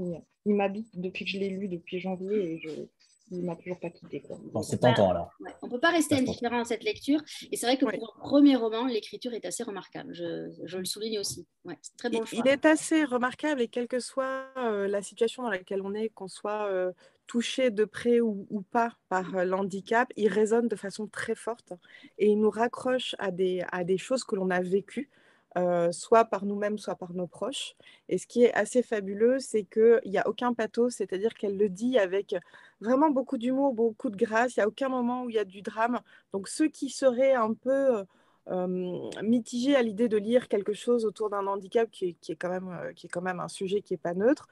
il, m'habite depuis que je l'ai lu, depuis janvier, et il m'a toujours pas quitté. Bon, c'est tentant alors. On ne peut pas rester indifférent à cette lecture. Et c'est vrai que pour un premier roman, l'écriture est assez remarquable. Je, je le souligne aussi. Ouais, c'est très bon il, il, est assez remarquable et quelle que soit euh, la situation dans laquelle on est, qu'on soit euh, touché de près ou, ou pas par euh, l'handicap, il résonne de façon très forte et il nous raccroche à des, à des choses que l'on a vécues. Euh, soit par nous-mêmes, soit par nos proches. Et ce qui est assez fabuleux, c'est qu'il n'y a aucun pathos, c'est-à-dire qu'elle le dit avec vraiment beaucoup d'humour, beaucoup de grâce. Il n'y a aucun moment où il y a du drame. Donc ceux qui seraient un peu euh, mitigés à l'idée de lire quelque chose autour d'un handicap qui est, euh, qui est quand même un sujet qui n'est pas neutre,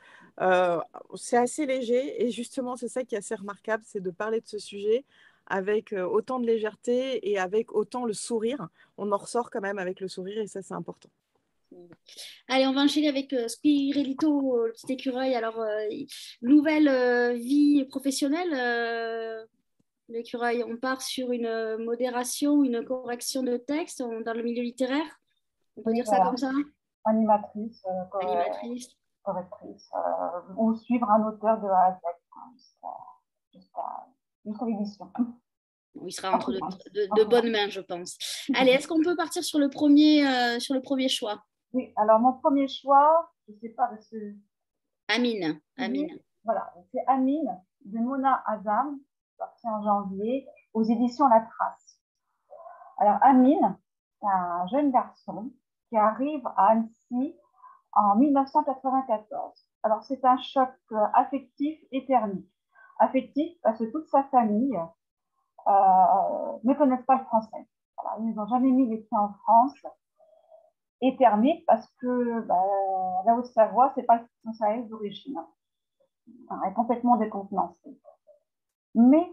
c'est assez léger. Et justement, c'est ça qui est assez remarquable, c'est de parler de ce sujet avec autant de légèreté et avec autant le sourire. On en ressort quand même avec le sourire et ça, c'est important. Allez, on va enchaîner avec euh, Spirelito, le petit écureuil. Alors, nouvelle vie professionnelle, l'écureuil. On part sur une modération, une correction de texte dans le milieu littéraire. On peut dire ça comme ça? Animatrice. Animatrice correctrice, euh, ou suivre un auteur de A à Z jusqu'à l'édition. Il sera entre de, bonnes mains, je pense. Allez, est-ce qu'on peut partir sur le premier, euh, sur le premier choix? Oui, alors mon premier choix, je ne sais pas parce que... Amine. Amine. Voilà, c'est Amine de Mona Azam, sorti en janvier, aux éditions La Trace. Alors, Amine, c'est un jeune garçon qui arrive à Annecy en 1994. Alors, c'est un choc euh, affectif et thermique. Affectif parce que toute sa famille euh, ne connaissent pas le français. Voilà, ils n'ont jamais mis les pieds en France. Et thermique parce que bah, la Haute-Savoie, c'est pas son sahel d'origine. Elle est complètement décontenancée. Mais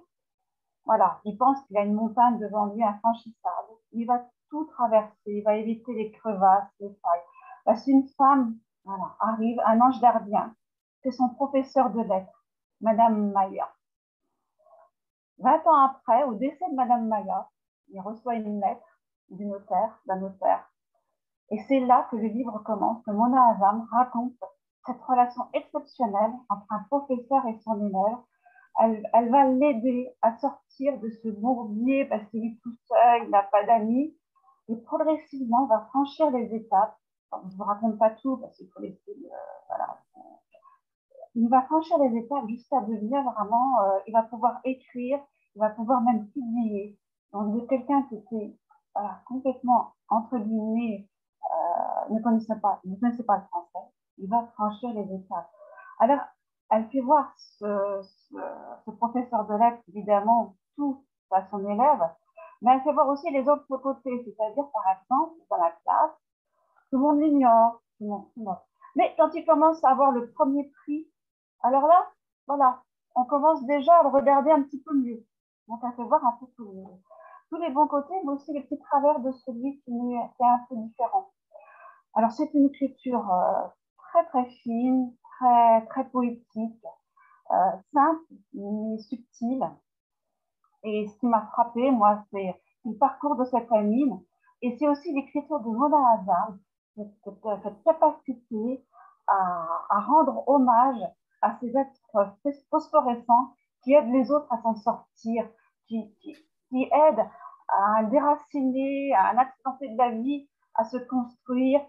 voilà, il pense qu'il y a une montagne devant lui infranchissable. Il va tout traverser, il va éviter les crevasses, les failles. Parce qu'une femme arrive, un ange gardien, c'est son professeur de lettres, Madame Maillard. 20 ans après, au décès de Madame Maya, il reçoit une lettre du notaire, d'un notaire. Et c'est là que le livre commence, que Mona Azam raconte cette relation exceptionnelle entre un professeur et son élève. Elle, va l'aider à sortir de ce bourbier parce qu'il est tout seul, il n'a pas d'amis, et progressivement va franchir les étapes. Je ne vous raconte pas tout parce qu'il faut laisser euh, voilà, il va franchir les étapes jusqu'à devenir vraiment. Euh, il va pouvoir écrire, il va pouvoir même publier. Donc, de quelqu'un qui était complètement, entre guillemets, euh, ne, connaissait pas, ne connaissait pas le français, il va franchir les étapes. Alors, elle fait voir ce, ce, professeur de lettres, évidemment, tout à son élève, mais elle fait voir aussi les autres côtés, c'est-à-dire, par exemple, dans la classe, tout le monde l'ignore. Mais quand il commence à avoir le premier prix, alors là, voilà, on commence déjà à le regarder un petit peu mieux. Donc, on fait voir un peu tous les bons côtés, mais aussi les petits travers de celui qui est, un peu différent. Alors, c'est une écriture euh, très, très fine, très, très poétique, euh, simple, mais subtile. Et ce qui m'a frappé, moi, c'est le parcours de cette amine. Et c'est aussi l'écriture de Mona Hazard, cette, capacité à, rendre hommage à ces êtres phosphorescents qui aident les autres à s'en sortir, qui, qui, aident à déraciner, à un accidenté de la vie, à se construire,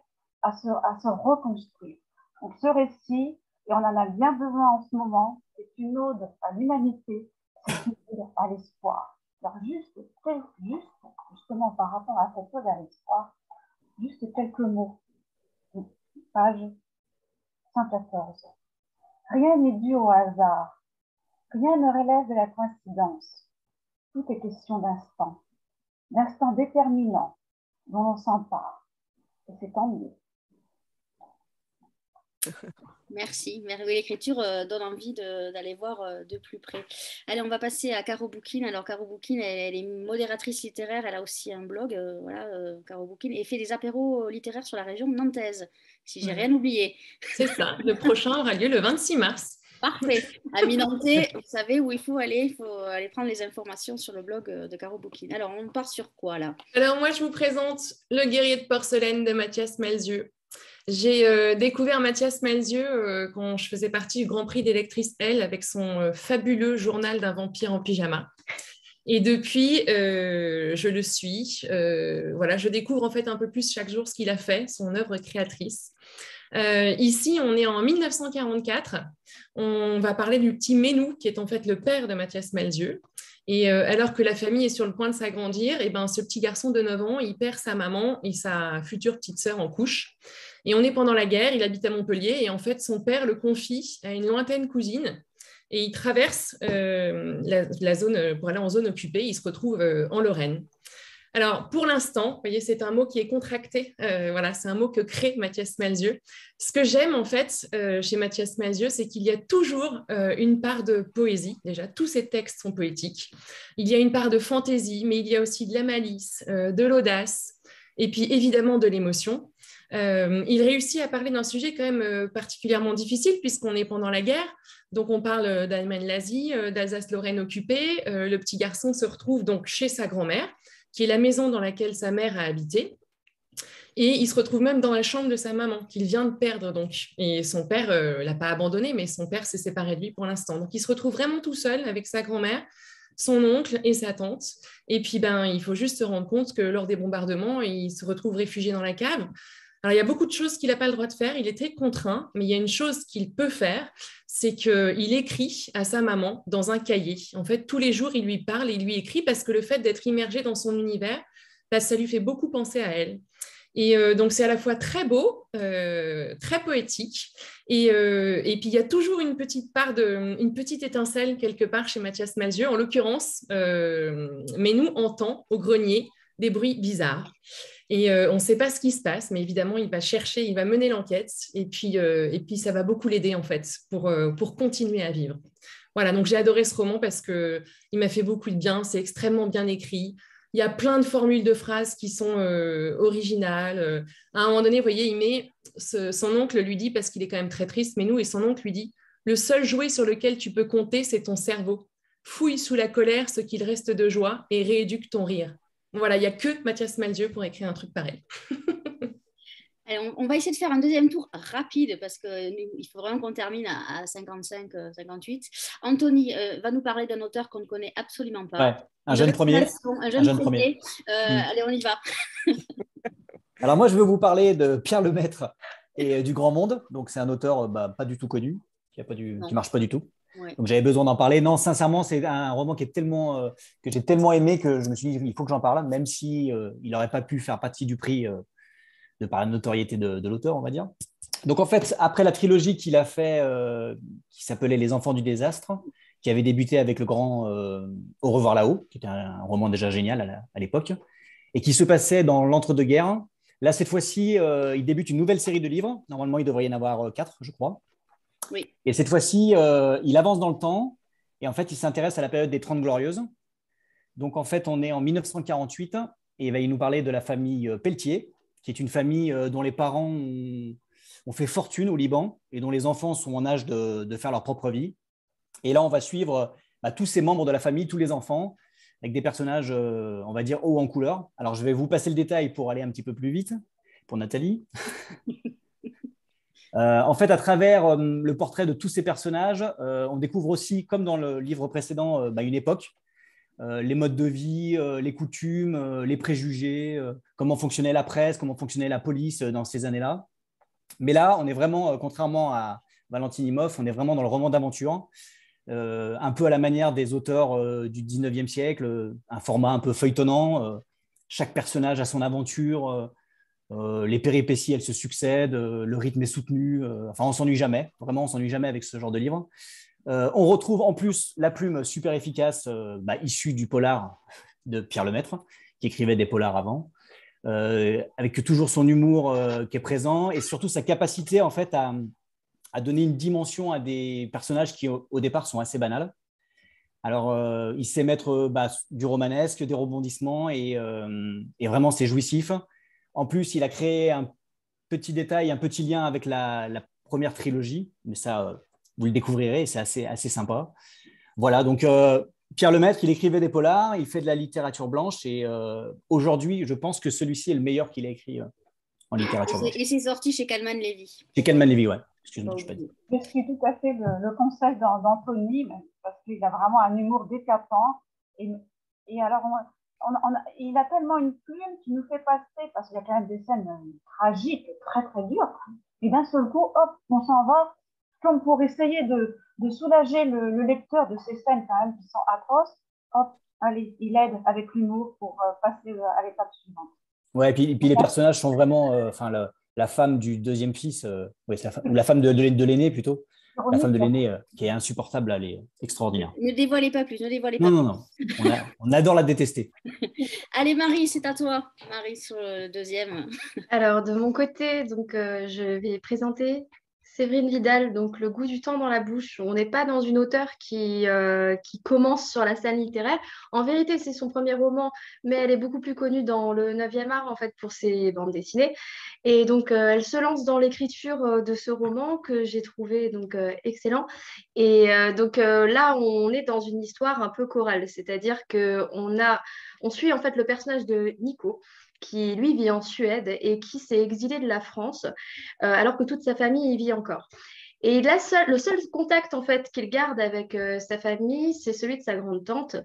à se, à se reconstruire. Donc ce récit, et on en a bien besoin en ce moment, c'est une ode à l'humanité, c'est une ode à l'espoir. Alors juste, juste, justement par rapport à cette ode à l'espoir, Juste quelques mots. Page 114. Rien n'est dû au hasard. Rien ne relève de la coïncidence. Tout est question d'instant. D'instant déterminant dont on s'empare. Et c'est tant mieux. Merci. L'écriture euh, donne envie d'aller voir euh, de plus près. Allez, on va passer à Caro Bouquin. Alors, Caro Bouquin, elle, est modératrice littéraire. Elle a aussi un blog, euh, voilà, Caro Bouquin, et fait des apéros littéraires sur la région nantaise, si j'ai rien oublié. C'est ça. Le prochain aura lieu le 26 mars. Parfait. À Minanté, vous savez où il faut aller. Il faut aller prendre les informations sur le blog de Caro Bouquin. Alors, on part sur quoi là? Alors, moi, je vous présente Le guerrier de porcelaine de Mathias Melzieux. J'ai euh, découvert Mathias Malzieux euh, quand je faisais partie du Grand Prix d'électrice L avec son euh, fabuleux journal d'un vampire en pyjama. Et depuis, je le suis. voilà, je découvre en fait un peu plus chaque jour ce qu'il a fait, son œuvre créatrice. ici, on est en 1944. On va parler du petit Ménou, qui est en fait le père de Mathias Malzieux. Et alors que la famille est sur le point de s'agrandir, et ben, ce petit garçon de 9 ans, il perd sa maman et sa future petite sœur en couche. Et on est pendant la guerre, il habite à Montpellier, et en fait, son père le confie à une lointaine cousine, et il traverse euh, la, zone pour aller en zone occupée, il se retrouve euh, en Lorraine. Alors, pour l'instant, vous voyez, c'est un mot qui est contracté. Euh, voilà, c'est un mot que crée Mathias Malzieu. Ce que j'aime, en fait, euh, chez Mathias Malzieu, c'est qu'il y a toujours euh, une part de poésie. Déjà, tous ses textes sont poétiques. Il y a une part de fantaisie, mais il y a aussi de la malice, de l'audace, et puis évidemment de l'émotion. il réussit à parler d'un sujet quand même particulièrement difficile, puisqu'on est pendant la guerre. Donc, on parle d'Allemagne nazie, d'Alsace-Lorraine occupée. le petit garçon se retrouve donc chez sa grand-mère qui est la maison dans laquelle sa mère a habité. Et il se retrouve même dans la chambre de sa maman, qu'il vient de perdre. donc. Et son père euh, l'a pas abandonné, mais son père s'est séparé de lui pour l'instant. Donc il se retrouve vraiment tout seul avec sa grand-mère, son oncle et sa tante. Et puis ben, il faut juste se rendre compte que lors des bombardements, il se retrouve réfugié dans la cave. Alors, il y a beaucoup de choses qu'il n'a pas le droit de faire. Il est très contraint, mais il y a une chose qu'il peut faire, c'est qu'il écrit à sa maman dans un cahier. En fait, tous les jours, il lui parle et il lui écrit parce que le fait d'être immergé dans son univers, bah, ça lui fait beaucoup penser à elle. Et euh, donc, c'est à la fois très beau, euh, très poétique. Euh, et, puis, il y a toujours une petite part une petite étincelle quelque part chez Mathias Malzieu. En l'occurrence, mais nous entend au grenier des bruits bizarres. Et euh, on ne sait pas ce qui se passe, mais évidemment, il va chercher, il va mener l'enquête, et puis, euh, ça va beaucoup l'aider en fait pour, euh, pour continuer à vivre. Voilà, donc j'ai adoré ce roman parce qu'il m'a fait beaucoup de bien, c'est extrêmement bien écrit. Il y a plein de formules de phrases qui sont originales. À un moment donné, vous voyez, il met, son oncle lui dit, parce qu'il est quand même très triste, mais nous, et son oncle lui dit, le seul jouet sur lequel tu peux compter, c'est ton cerveau. Fouille sous la colère ce qu'il reste de joie et rééduque ton rire. Voilà, il n'y a que Mathias Malzieu pour écrire un truc pareil. on, va essayer de faire un deuxième tour rapide parce qu'il faut vraiment qu'on termine à, 55-58. Euh, Anthony euh, va nous parler d'un auteur qu'on ne connaît absolument pas. un, jeune premier. un jeune, premier. Euh, mm. Allez, on y va. Alors moi, je veux vous parler de Pierre Lemaître et du Grand Monde. Donc c'est un auteur bah, pas du tout connu, qui ne marche pas du tout. Donc j'avais besoin d'en parler. Non, sincèrement, c'est un roman qui est tellement, euh, que j'ai tellement aimé que je me suis dit il faut que j'en parle, même si euh, n'aurait pas pu faire partie du prix euh, de par la notoriété de, l'auteur, on va dire. Donc en fait, après la trilogie qu'il a fait, qui s'appelait Les Enfants du désastre, qui avait débuté avec le grand Au revoir là-haut, qui était un, roman déjà génial à l'époque, et qui se passait dans l'entre-deux-guerres. Là, cette fois-ci, il débute une nouvelle série de livres. Normalement, il devrait y en avoir quatre, je crois. Et cette fois-ci, euh, il avance dans le temps et en fait, il s'intéresse à la période des Trente Glorieuses. Donc, en fait, on est en 1948 et il va nous parler de la famille euh, Pelletier, qui est une famille euh, dont les parents ont, fait fortune au Liban et dont les enfants sont en âge de, faire leur propre vie. Et là, on va suivre bah, tous ces membres de la famille, tous les enfants, avec des personnages, on va dire, haut en couleur. Alors, je vais vous passer le détail pour aller un petit peu plus vite pour Nathalie. Euh, en fait, à travers euh, le portrait de tous ces personnages, euh, on découvre aussi, comme dans le livre précédent, bah, une époque, les modes de vie, les coutumes, les préjugés, comment fonctionnait la presse, comment fonctionnait la police dans ces années-là. Mais là, on est vraiment, contrairement à Valentin Imhoff, on est vraiment dans le roman d'aventure, un peu à la manière des auteurs du 19e siècle, un format un peu feuilletonnant. chaque personnage a son aventure, euh, les péripéties, elles se succèdent, euh, le rythme est soutenu. Euh, enfin, on s'ennuie jamais. Vraiment, on s'ennuie jamais avec ce genre de livre. on retrouve en plus la plume super efficace bah, issue du polar de Pierre Lemaître, qui écrivait des polars avant, avec toujours son humour qui est présent et surtout sa capacité en fait à, donner une dimension à des personnages qui au, départ sont assez banals. Alors, il sait mettre bah, du romanesque, des rebondissements et, et vraiment c'est jouissif. En plus, il a créé un petit détail, un petit lien avec la, première trilogie, mais ça, euh, vous le découvrirez, c'est assez, assez sympa. Voilà, donc euh, Pierre Lemaître, il écrivait des polars, il fait de la littérature blanche, et euh, aujourd'hui, je pense que celui-ci est le meilleur qu'il a écrit en littérature blanche. Et c'est sorti chez Calman Levy. Chez Calman Levy, ouais. Excuse-moi, je pas dit. Je suis tout à fait le, conseil d'Anthony, parce qu'il a vraiment un humour décapant. Et, et alors, il a tellement une plume qui nous fait passer, parce qu'il y a quand même des scènes euh, tragiques, très très dures, et d'un seul coup, hop, on s'en va, comme pour essayer de, de soulager le, lecteur de ces scènes quand même qui sont atroces, hop, allez, il aide avec l'humour pour euh, passer euh, à l'étape suivante. Ouais, et puis, et puis les personnages sont vraiment, enfin, la, femme du deuxième fils, ou la femme de, de, l'aîné plutôt, la femme de l'aîné, euh, qui est insupportable, elle est extraordinaire. Ne dévoilez pas plus, ne dévoilez pas non, Non, non, on, adore la détester. Allez, Marie, c'est à toi. Marie, sur le deuxième. Alors, de mon côté, donc, euh, je vais présenter Séverine Vidal, donc Le goût du temps dans la bouche. On n'est pas dans une auteure qui, euh, qui commence sur la scène littéraire. En vérité, c'est son premier roman, mais elle est beaucoup plus connue dans le 9e art, en fait, pour ses bandes dessinées. Et donc, euh, elle se lance dans l'écriture euh, de ce roman que j'ai trouvé donc excellent. Et donc là, on est dans une histoire un peu chorale, c'est-à-dire qu'on a, on suit en fait le personnage de Nico, qui lui vit en Suède et qui s'est exilé de la France euh, alors que toute sa famille y vit encore. Et le seul contact en fait qu'il garde avec euh, sa famille, c'est celui de sa grande tante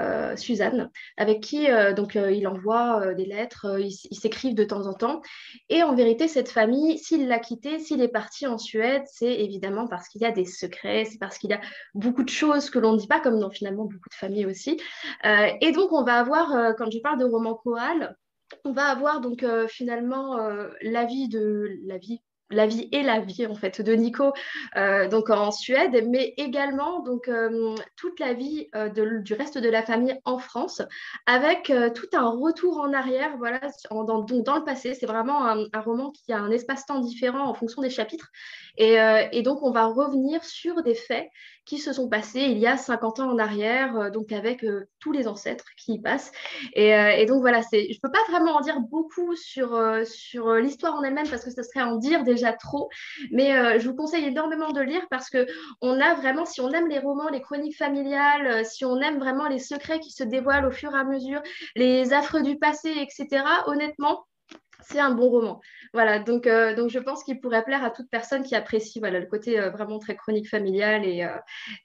euh, Suzanne, avec qui donc il envoie des lettres, ils s'écrivent de temps en temps. Et en vérité, cette famille, s'il l'a quittée, s'il est parti en Suède, c'est évidemment parce qu'il y a des secrets, c'est parce qu'il y a beaucoup de choses que l'on ne dit pas, comme dans finalement beaucoup de familles aussi. et donc on va avoir, quand je parle de roman choral, on va avoir donc euh, finalement euh, la vie de la vie la vie et la vie en fait de Nico euh, donc en Suède, mais également donc toute la vie euh, du reste de la famille en France, avec tout un retour en arrière, voilà, dans, dans, le passé. C'est vraiment un, roman qui a un espace-temps différent en fonction des chapitres, et, donc on va revenir sur des faits qui se sont passés il y a 50 ans en arrière, donc avec tous les ancêtres qui y passent. Et, et donc voilà, je peux pas vraiment en dire beaucoup sur sur l'histoire en elle-même parce que ce serait en dire déjà trop. Mais euh, je vous conseille énormément de lire parce que on a vraiment, si on aime les romans, les chroniques familiales, euh, si on aime vraiment les secrets qui se dévoilent au fur et à mesure, les affreux du passé, etc., honnêtement, c'est un bon roman. Voilà, donc, euh, donc je pense qu'il pourrait plaire à toute personne qui apprécie voilà, le côté euh, vraiment très chronique familial. Et, euh,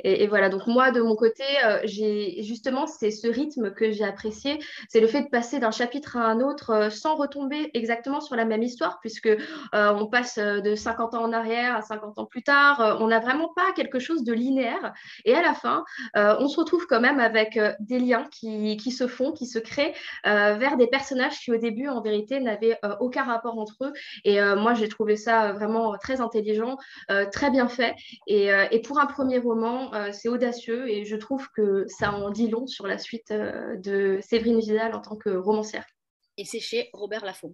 et, voilà, donc moi, de mon côté, j'ai justement, c'est ce rythme que j'ai apprécié. C'est le fait de passer d'un chapitre à un autre sans retomber exactement sur la même histoire, puisque on passe de 50 ans en arrière à 50 ans plus tard. on n'a vraiment pas quelque chose de linéaire. Et à la fin, on se retrouve quand même avec des liens qui, qui, se font, qui se créent vers des personnages qui, au début, en vérité, n'avaient aucun rapport entre eux. Et euh, moi, j'ai trouvé ça vraiment très intelligent, euh, très bien fait. Et, pour un premier roman, c'est audacieux et je trouve que ça en dit long sur la suite de Séverine Vidal en tant que romancière. Et c'est chez Robert Laffont.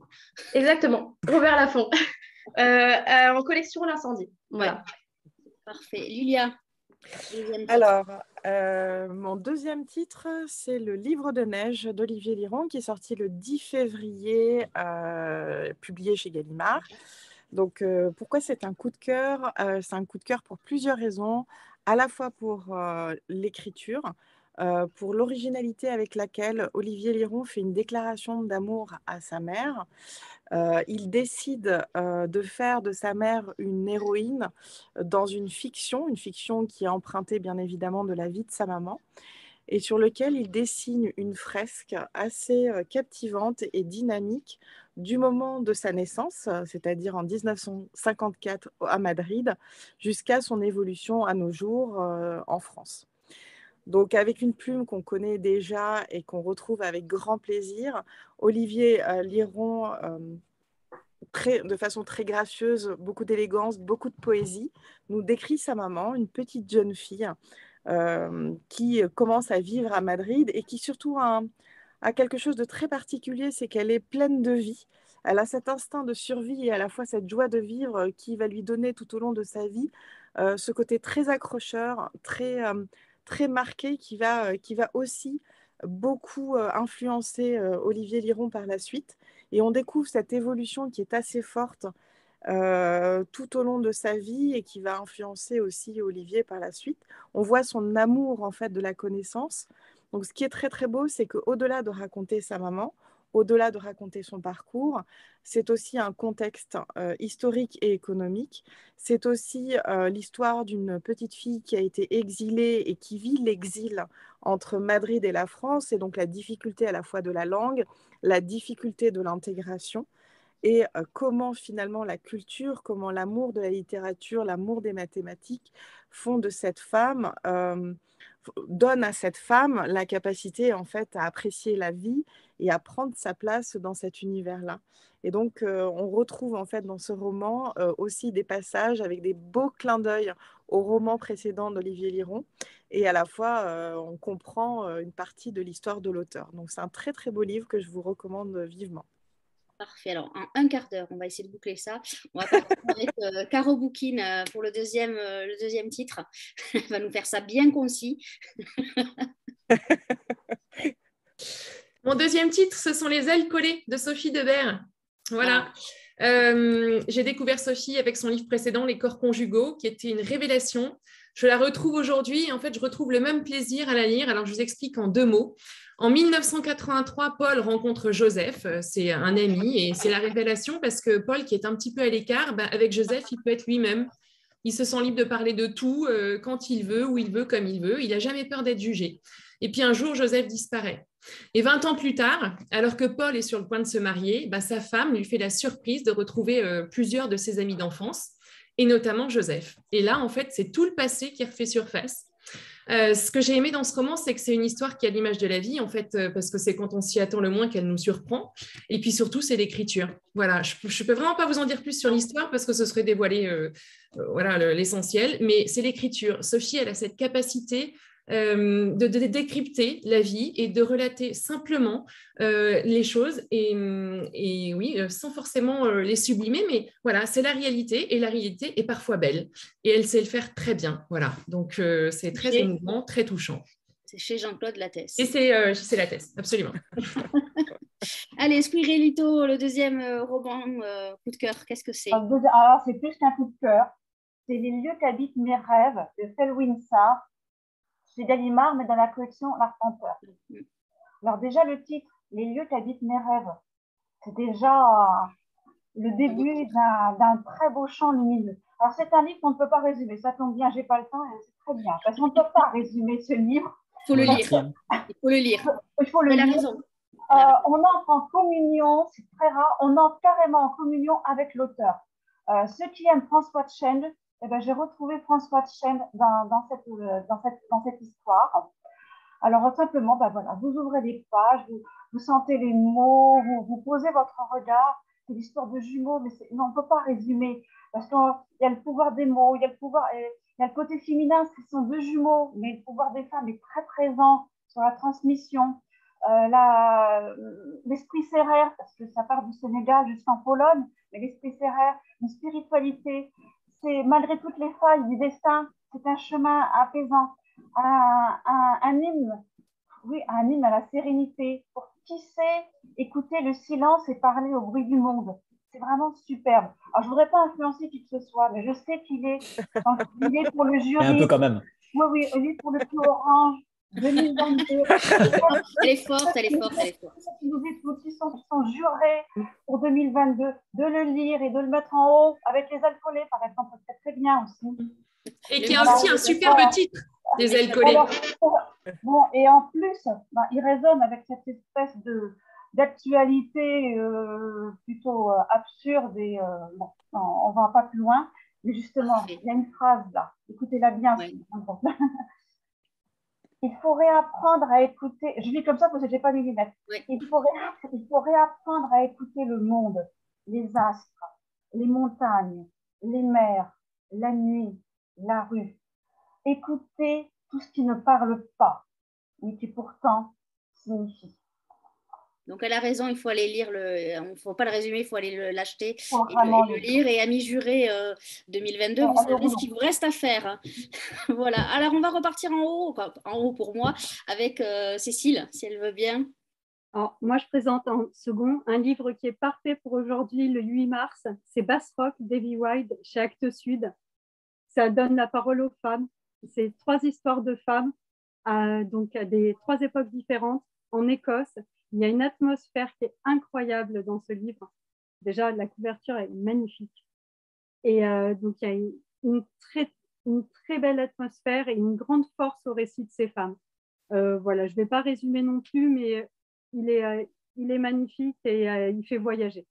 Exactement, Robert Laffont. en collection L'incendie. Voilà. Parfait. Lilia, alors, euh, mon deuxième titre, c'est Le Livre de neige d'Olivier Liron, qui est sorti le 10 février, euh, publié chez Gallimard. Donc, euh, pourquoi c'est un coup de cœur? C'est un coup de cœur pour plusieurs raisons, à la fois pour l'écriture, pour l'originalité avec laquelle Olivier Liron fait une déclaration d'amour à sa mère, euh, il décide euh, de faire de sa mère une héroïne dans une fiction, une fiction qui est empruntée bien évidemment de la vie de sa maman, et sur lequel il dessine une fresque assez euh, captivante et dynamique du moment de sa naissance, c'est-à-dire en 1954 à Madrid, jusqu'à son évolution à nos jours en France. Donc avec une plume qu'on connaît déjà et qu'on retrouve avec grand plaisir, Olivier euh, Liron, euh, de façon très gracieuse, beaucoup d'élégance, beaucoup de poésie, nous décrit sa maman, une petite jeune fille euh, qui commence à vivre à Madrid et qui surtout a, quelque chose de très particulier, c'est qu'elle est pleine de vie. Elle a cet instinct de survie et à la fois cette joie de vivre qui va lui donner tout au long de sa vie ce côté très accrocheur, très très marqué qui va, euh, qui va aussi beaucoup euh, influencer euh, Olivier Liron par la suite. Et on découvre cette évolution qui est assez forte tout au long de sa vie et qui va influencer aussi Olivier par la suite. On voit son amour en fait de la connaissance. Donc ce qui est très très beau, c'est qu'au-delà de raconter sa maman, au-delà de raconter son parcours, c'est aussi un contexte euh, historique et économique. C'est aussi euh, l'histoire d'une petite fille qui a été exilée et qui vit l'exil entre Madrid et la France, et donc la difficulté à la fois de la langue, la difficulté de l'intégration. Et comment finalement la culture, comment l'amour de la littérature, l'amour des mathématiques font de cette femme, donne à cette femme la capacité en fait à apprécier la vie et à prendre sa place dans cet univers-là. Et donc, on retrouve en fait dans ce roman aussi des passages avec des beaux clins d'œil au roman précédent d'Olivier Liron. Et à la fois, on comprend une partie de l'histoire de l'auteur. Donc, c'est un très, très beau livre que je vous recommande vivement. Parfait. Alors, en un quart d'heure, on va essayer de boucler ça. On va partir avec Caro Bouquin pour le deuxième, le deuxième titre. Elle va nous faire ça bien concis. Mon deuxième titre, ce sont Les ailes collées de Sophie Debert. Voilà. Ah. Euh, j'ai découvert Sophie avec son livre précédent, Les corps conjugaux, qui était une révélation. Je la retrouve aujourd'hui. En fait, je retrouve le même plaisir à la lire. Alors, je vous explique en deux mots. En 1983, Paul rencontre Joseph, c'est un ami, et c'est la révélation parce que Paul, qui est un petit peu à l'écart, bah, avec Joseph, il peut être lui-même. Il se sent libre de parler de tout euh, quand il veut, où il veut, comme il veut. Il n'a jamais peur d'être jugé. Et puis un jour, Joseph disparaît. Et 20 ans plus tard, alors que Paul est sur le point de se marier, bah, sa femme lui fait la surprise de retrouver euh, plusieurs de ses amis d'enfance, et notamment Joseph. Et là, en fait, c'est tout le passé qui refait surface. Euh, ce que j'ai aimé dans ce roman, c'est que c'est une histoire qui a l'image de la vie, en fait, euh, parce que c'est quand on s'y attend le moins qu'elle nous surprend. Et puis surtout, c'est l'écriture. Voilà, je ne peux vraiment pas vous en dire plus sur l'histoire parce que ce serait dévoiler voilà, l'essentiel, mais c'est l'écriture. Sophie, elle a cette capacité euh, de, décrypter la vie et de relater simplement euh, les choses et, oui, euh, sans forcément les sublimer, mais voilà, c'est la réalité et la réalité est parfois belle et elle sait le faire très bien. Voilà, donc c'est très émouvant, très touchant. C'est chez Jean-Claude Lattès. Et c'est c'est Lattès, absolument. Allez, Squirrelito, le deuxième roman coup de cœur, qu'est-ce que c'est? Alors, c'est plus qu'un coup de cœur. C'est Les lieux qu'habitent mes rêves de Sarr chez Gallimard, mais dans la collection L'Arpenteur. Alors déjà, le titre, Les lieux qu'habitent mes rêves, c'est déjà le début d'un très beau champ lumineux. Alors c'est un livre qu'on ne peut pas résumer, ça tombe bien, j'ai pas le temps, c'est très bien, parce qu'on ne peut pas résumer ce livre. Il faut le lire. Il faut le lire. Il faut le lire. Euh, on entre en communion, c'est très rare, on entre carrément en communion avec l'auteur. Euh, ceux qui aiment François Chend, eh ben, j'ai retrouvé François Chen dans, dans, cette, euh, dans, cette, dans cette histoire. Alors, simplement, ben voilà, vous ouvrez les pages, vous, sentez les mots, vous, vous posez votre regard. C'est l'histoire de jumeaux, mais non, on ne peut pas résumer. Parce qu'il y a le pouvoir des mots, il y a le pouvoir, il y a le côté féminin, ce sont deux jumeaux, mais le pouvoir des femmes est très présent sur la transmission. Euh, l'esprit serrère, parce que ça part du Sénégal jusqu'en Pologne, mais l'esprit serrère, une spiritualité, c'est malgré toutes les failles du destin, c'est un chemin apaisant, un, un, hymne, oui, un hymne à la sérénité pour qui sait écouter le silence et parler au bruit du monde. C'est vraiment superbe. Alors, je voudrais pas influencer qui que ce soit, mais je sais qu'il est, il est pour le jury. Un peu quand même. Oui, oui, il est pour le plus orange. 2022. elle est forte, elle est forte, elle est forte. Nous qui sont, sont jurés pour 2022 de le lire et de le mettre en haut avec les ailes collées, par exemple, c'est très bien aussi. Et qui a aussi un superbe titre, les ailes collées. Bon, et en plus, ben, il résonne avec cette espèce de d'actualité euh, plutôt euh, absurde et euh, bon, on ne va pas plus loin. Mais justement, il y a une phrase là, écoutez-la bien. il faut réapprendre à écouter. Je lis comme ça parce que je n'ai pas mis Il, faut il faut réapprendre à écouter le monde, les astres, les montagnes, les mers, la nuit, la rue. Écouter tout ce qui ne parle pas, mais qui pourtant signifie. Donc elle a raison, il faut aller lire le. Il ne faut pas le résumer, il faut aller l'acheter et, le, lire. Et Ami Juré 2022, vous savez ce qu'il vous reste à faire. Voilà. Alors on va repartir en haut, en haut pour moi, avec euh, Cécile, si elle veut bien. Alors, moi, je présente en second un livre qui est parfait pour aujourd'hui, le 8 mars. C'est Bass Rock, Davy White, chez Actes Sud. Ça donne la parole aux femmes. C'est trois histoires de femmes, donc à des trois époques différentes, en Écosse il y a une atmosphère qui est incroyable dans ce livre. Déjà, la couverture est magnifique. Et euh, donc, il y a une, très, une, très, belle atmosphère et une grande force au récit de ces femmes. Euh, voilà, je ne vais pas résumer non plus, mais il est, euh, il est magnifique et il fait voyager.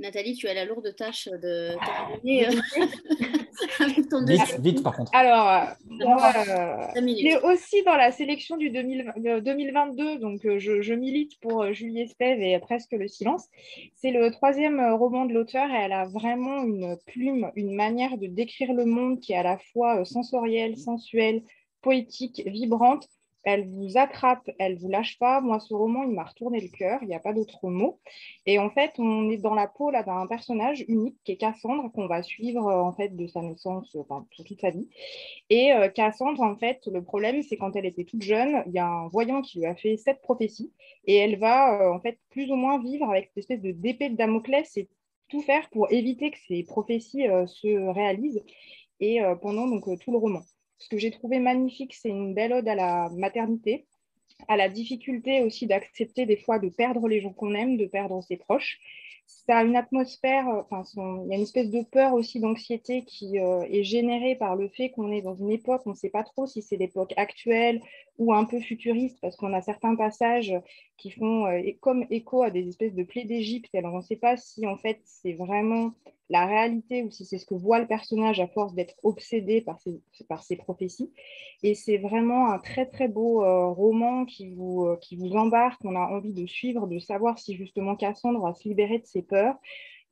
Nathalie, tu as la lourde tâche de terminer euh, avec ton vite, vite, par contre. Alors, euh, aussi dans la sélection du 2022, donc je, je, milite pour Julie Estève et Presque le silence. C'est le troisième roman de l'auteur et elle a vraiment une plume, une manière de décrire le monde qui est à la fois sensorielle, sensuelle, poétique, vibrante elle vous attrape, elle vous lâche pas. Moi, ce roman, il m'a retourné le cœur, il n'y a pas d'autre mot. Et en fait, on est dans la peau d'un personnage unique qui est Cassandre, qu'on va suivre euh, en fait de sa naissance, enfin, toute sa vie. Et euh, Cassandre, en fait, le problème, c'est quand elle était toute jeune, il y a un voyant qui lui a fait sept prophéties, et elle va euh, en fait plus ou moins vivre avec cette espèce de d'épée de Damoclès et tout faire pour éviter que ces prophéties se réalisent. Et pendant donc tout le roman. Ce que j'ai trouvé magnifique, c'est une belle ode à la maternité, à la difficulté aussi d'accepter des fois de perdre les gens qu'on aime, de perdre ses proches. Ça a une atmosphère, enfin, il y a une espèce de peur aussi, d'anxiété qui euh, est générée par le fait qu'on est dans une époque, on ne sait pas trop si c'est l'époque actuelle ou un peu futuriste, parce qu'on a certains passages qui font euh, comme écho à des espèces de plaies d'Égypte. Alors on ne sait pas si en fait c'est vraiment la réalité ou si c'est ce que voit le personnage à force d'être obsédé par ses, par ses prophéties. Et c'est vraiment un très très beau euh, roman qui vous, euh, qui vous embarque, on a envie de suivre, de savoir si justement Cassandre va se libérer de ses peurs.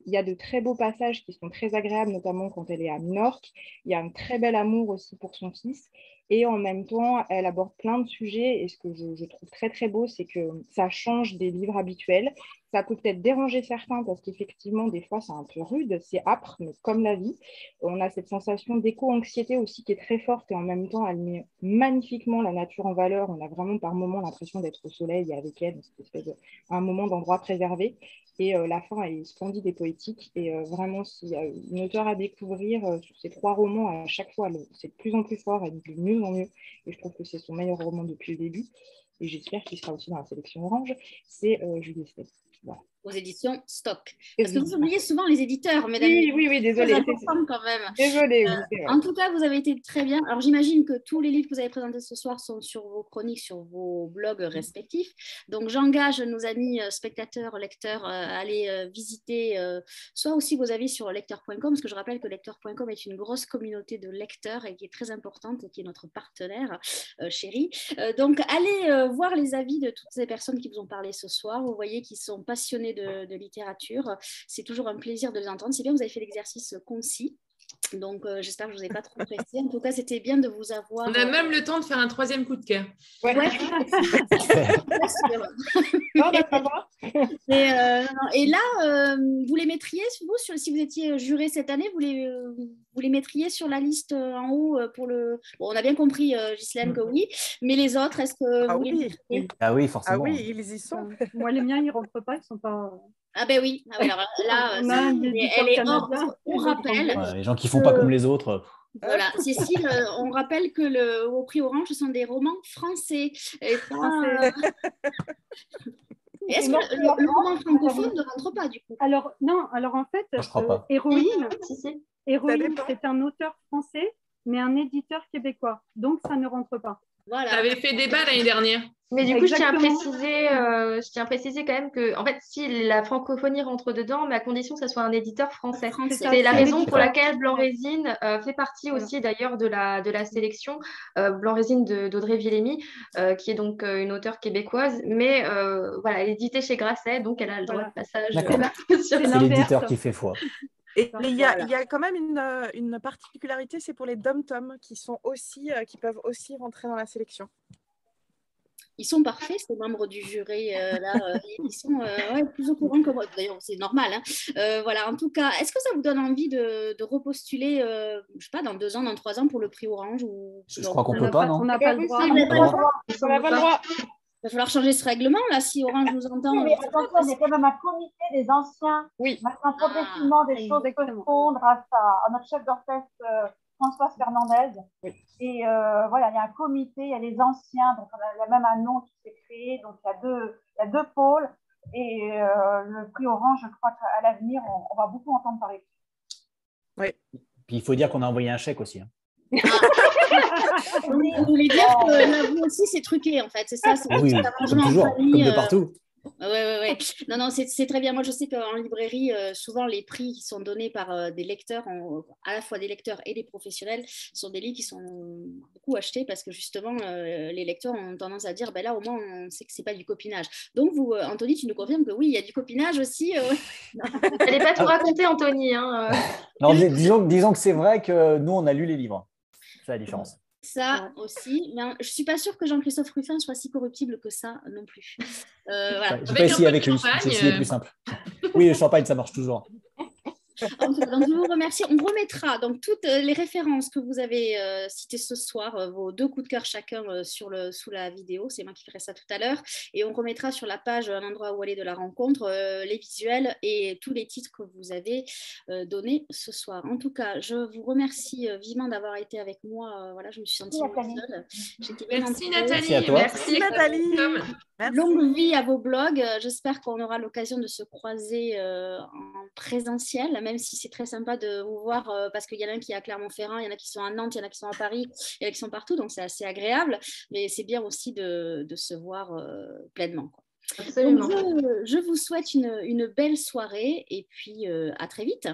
Il y a de très beaux passages qui sont très agréables, notamment quand elle est à Minorque. Il y a un très bel amour aussi pour son fils. Et en même temps, elle aborde plein de sujets. Et ce que je, trouve très très beau, c'est que ça change des livres habituels. Ça peut peut-être déranger certains parce qu'effectivement, des fois, c'est un peu rude, c'est âpre, mais comme la vie, on a cette sensation d'éco-anxiété aussi qui est très forte et en même temps, elle met magnifiquement la nature en valeur. On a vraiment par moments l'impression d'être au soleil avec elle, un moment d'endroit préservé. Et euh, la fin est splendide et poétique. Et euh, vraiment, s'il y a une auteure à découvrir euh, sur ces trois romans, à chaque fois, c'est de plus en plus fort, et de mieux en mieux. Et je trouve que c'est son meilleur roman depuis le début. Et j'espère qu'il sera aussi dans la sélection orange. C'est Julie Estelle aux éditions Stock. Parce que vous oubliez souvent les éditeurs, mesdames. Oui, oui, oui, désolé. quand même. Désolé. Euh, en tout cas, vous avez été très bien. Alors, j'imagine que tous les livres que vous avez présentés ce soir sont sur vos chroniques, sur vos blogs respectifs. Donc, j'engage nos amis euh, spectateurs, lecteurs euh, à aller visiter soit aussi vos avis sur lecteur.com, parce que je rappelle que lecteur.com est une grosse communauté de lecteurs et qui est très importante et qui est notre partenaire chéri. donc, allez voir les avis de toutes ces personnes qui vous ont parlé ce soir. Vous voyez qu'ils sont passionnés de, littérature. C'est toujours un plaisir de les entendre. C'est bien, vous avez fait l'exercice concis. Donc, euh, j'espère que je ne vous ai pas trop pressé. En tout cas, c'était bien de vous avoir. On a euh, même le temps de faire un troisième coup de cœur. Ouais. et, euh, et, là, vous les mettriez, vous, sur, si vous étiez juré cette année, vous les, vous les mettriez sur la liste en haut pour le. Bon, on a bien compris, Ghislaine, que oui. Mais les autres, est-ce que ah vous oui. les Ah oui, forcément. Ah oui, ils y sont. Moi, les miens, ils ne rentrent pas, ils ne sont pas. Ah ben oui, ah alors là, elle est hors. On rappelle. les gens qui font pas comme les autres. Voilà, Cécile, euh, on rappelle que le, au prix Orange, ce sont des romans français. Est-ce que le, roman francophone ne rentre pas du coup? Alors non, alors en fait, euh, Héroïne, Héroïne c'est un auteur français, mais un éditeur québécois, donc ça ne rentre pas. Voilà. Ça avait fait débat l'année dernière. Mais du coup, je tiens, à préciser, euh, je tiens à préciser quand même que, en fait, si la francophonie rentre dedans, mais à condition que ce soit un éditeur français. C'est la raison pour laquelle Blanc Résine euh, fait partie aussi d'ailleurs de la, de la sélection. Euh, Blanc Résine d'Audrey Villémy, qui est donc une auteure québécoise, mais voilà, elle est éditée chez Grasset, donc elle a le droit de passage. C'est l'éditeur qui fait foi. Et il y, a, il y, a quand même une, une particularité, c'est pour les dom-tom qui sont aussi, qui peuvent aussi rentrer dans la sélection ils sont parfaits, ces membres du jury. Euh, là, euh, ils sont euh, plus au courant que moi. D'ailleurs, c'est normal. Hein. voilà, en tout cas, est-ce que ça vous donne envie de, de repostuler, je sais pas, dans deux ans, dans trois ans pour le prix Orange ou... Je crois qu'on ne peut pas, non On n'a pas le droit. On n'a pas le droit. Il va falloir changer ce règlement, là, si Orange nous entend. mais attention, il y a quand même un comité des anciens. Oui. Maintenant, progressivement, des choses peuvent fondre grâce à, notre chef d'orchestre Françoise Fernandez. Et euh, voilà, il y a un comité, il y a les anciens, donc il y a même un nom qui s'est créé, donc il y a deux, il y a deux pôles. Et euh, le prix Orange, je crois qu'à l'avenir, on, va beaucoup entendre parler. Oui. Puis il faut dire qu'on a envoyé un chèque aussi. Hein. Vous voulez dire que vous aussi, c'est truqué, en fait, c'est ça Oui, comme toujours, comme de partout. Ouais, ouais, ouais. Non, non, c'est très bien. Moi, je sais qu'en librairie, euh, souvent, les prix qui sont donnés par euh, des lecteurs, à la fois des lecteurs et des professionnels, sont des livres qui sont beaucoup achetés parce que justement, euh, les lecteurs ont tendance à dire, ben là, au moins, on sait que c'est pas du copinage. Donc, vous, Anthony, tu nous confirmes que oui, il y a du copinage aussi. Elle n'est pas tout raconté, Anthony. Hein, non, disons, disons que c'est vrai que nous, on a lu les livres. C'est la différence. Ça aussi. Mais je ne suis pas sûre que Jean-Christophe Ruffin soit si corruptible que ça non plus. Euh, voilà. Je vais essayer avec lui. J'ai essayé plus simple. Oui, le champagne, ça marche toujours. Donc, je vous remercie. On remettra donc toutes euh, les références que vous avez euh, citées ce soir, euh, vos deux coups de cœur chacun sur le, sous la vidéo. C'est moi qui ferai ça tout à l'heure. Et on remettra sur la page un endroit où aller de la rencontre les visuels et tous les titres que vous avez donnés ce soir. En tout cas, je vous remercie vivement d'avoir été avec moi. voilà, je me suis sentie seule. Merci Nathalie. Merci, Nathalie. Longue vie à vos blogs. J'espère qu'on aura l'occasion de se croiser en présentiel même si c'est très sympa de vous voir, euh, parce qu'il y en a un qui est à Clermont-Ferrand, il y en a qui sont à Nantes, il y en a qui sont à Paris, il y en a qui sont partout, donc c'est assez agréable, mais c'est bien aussi de, se voir euh, pleinement. Absolument. je, vous souhaite une, belle soirée et puis euh, à très vite.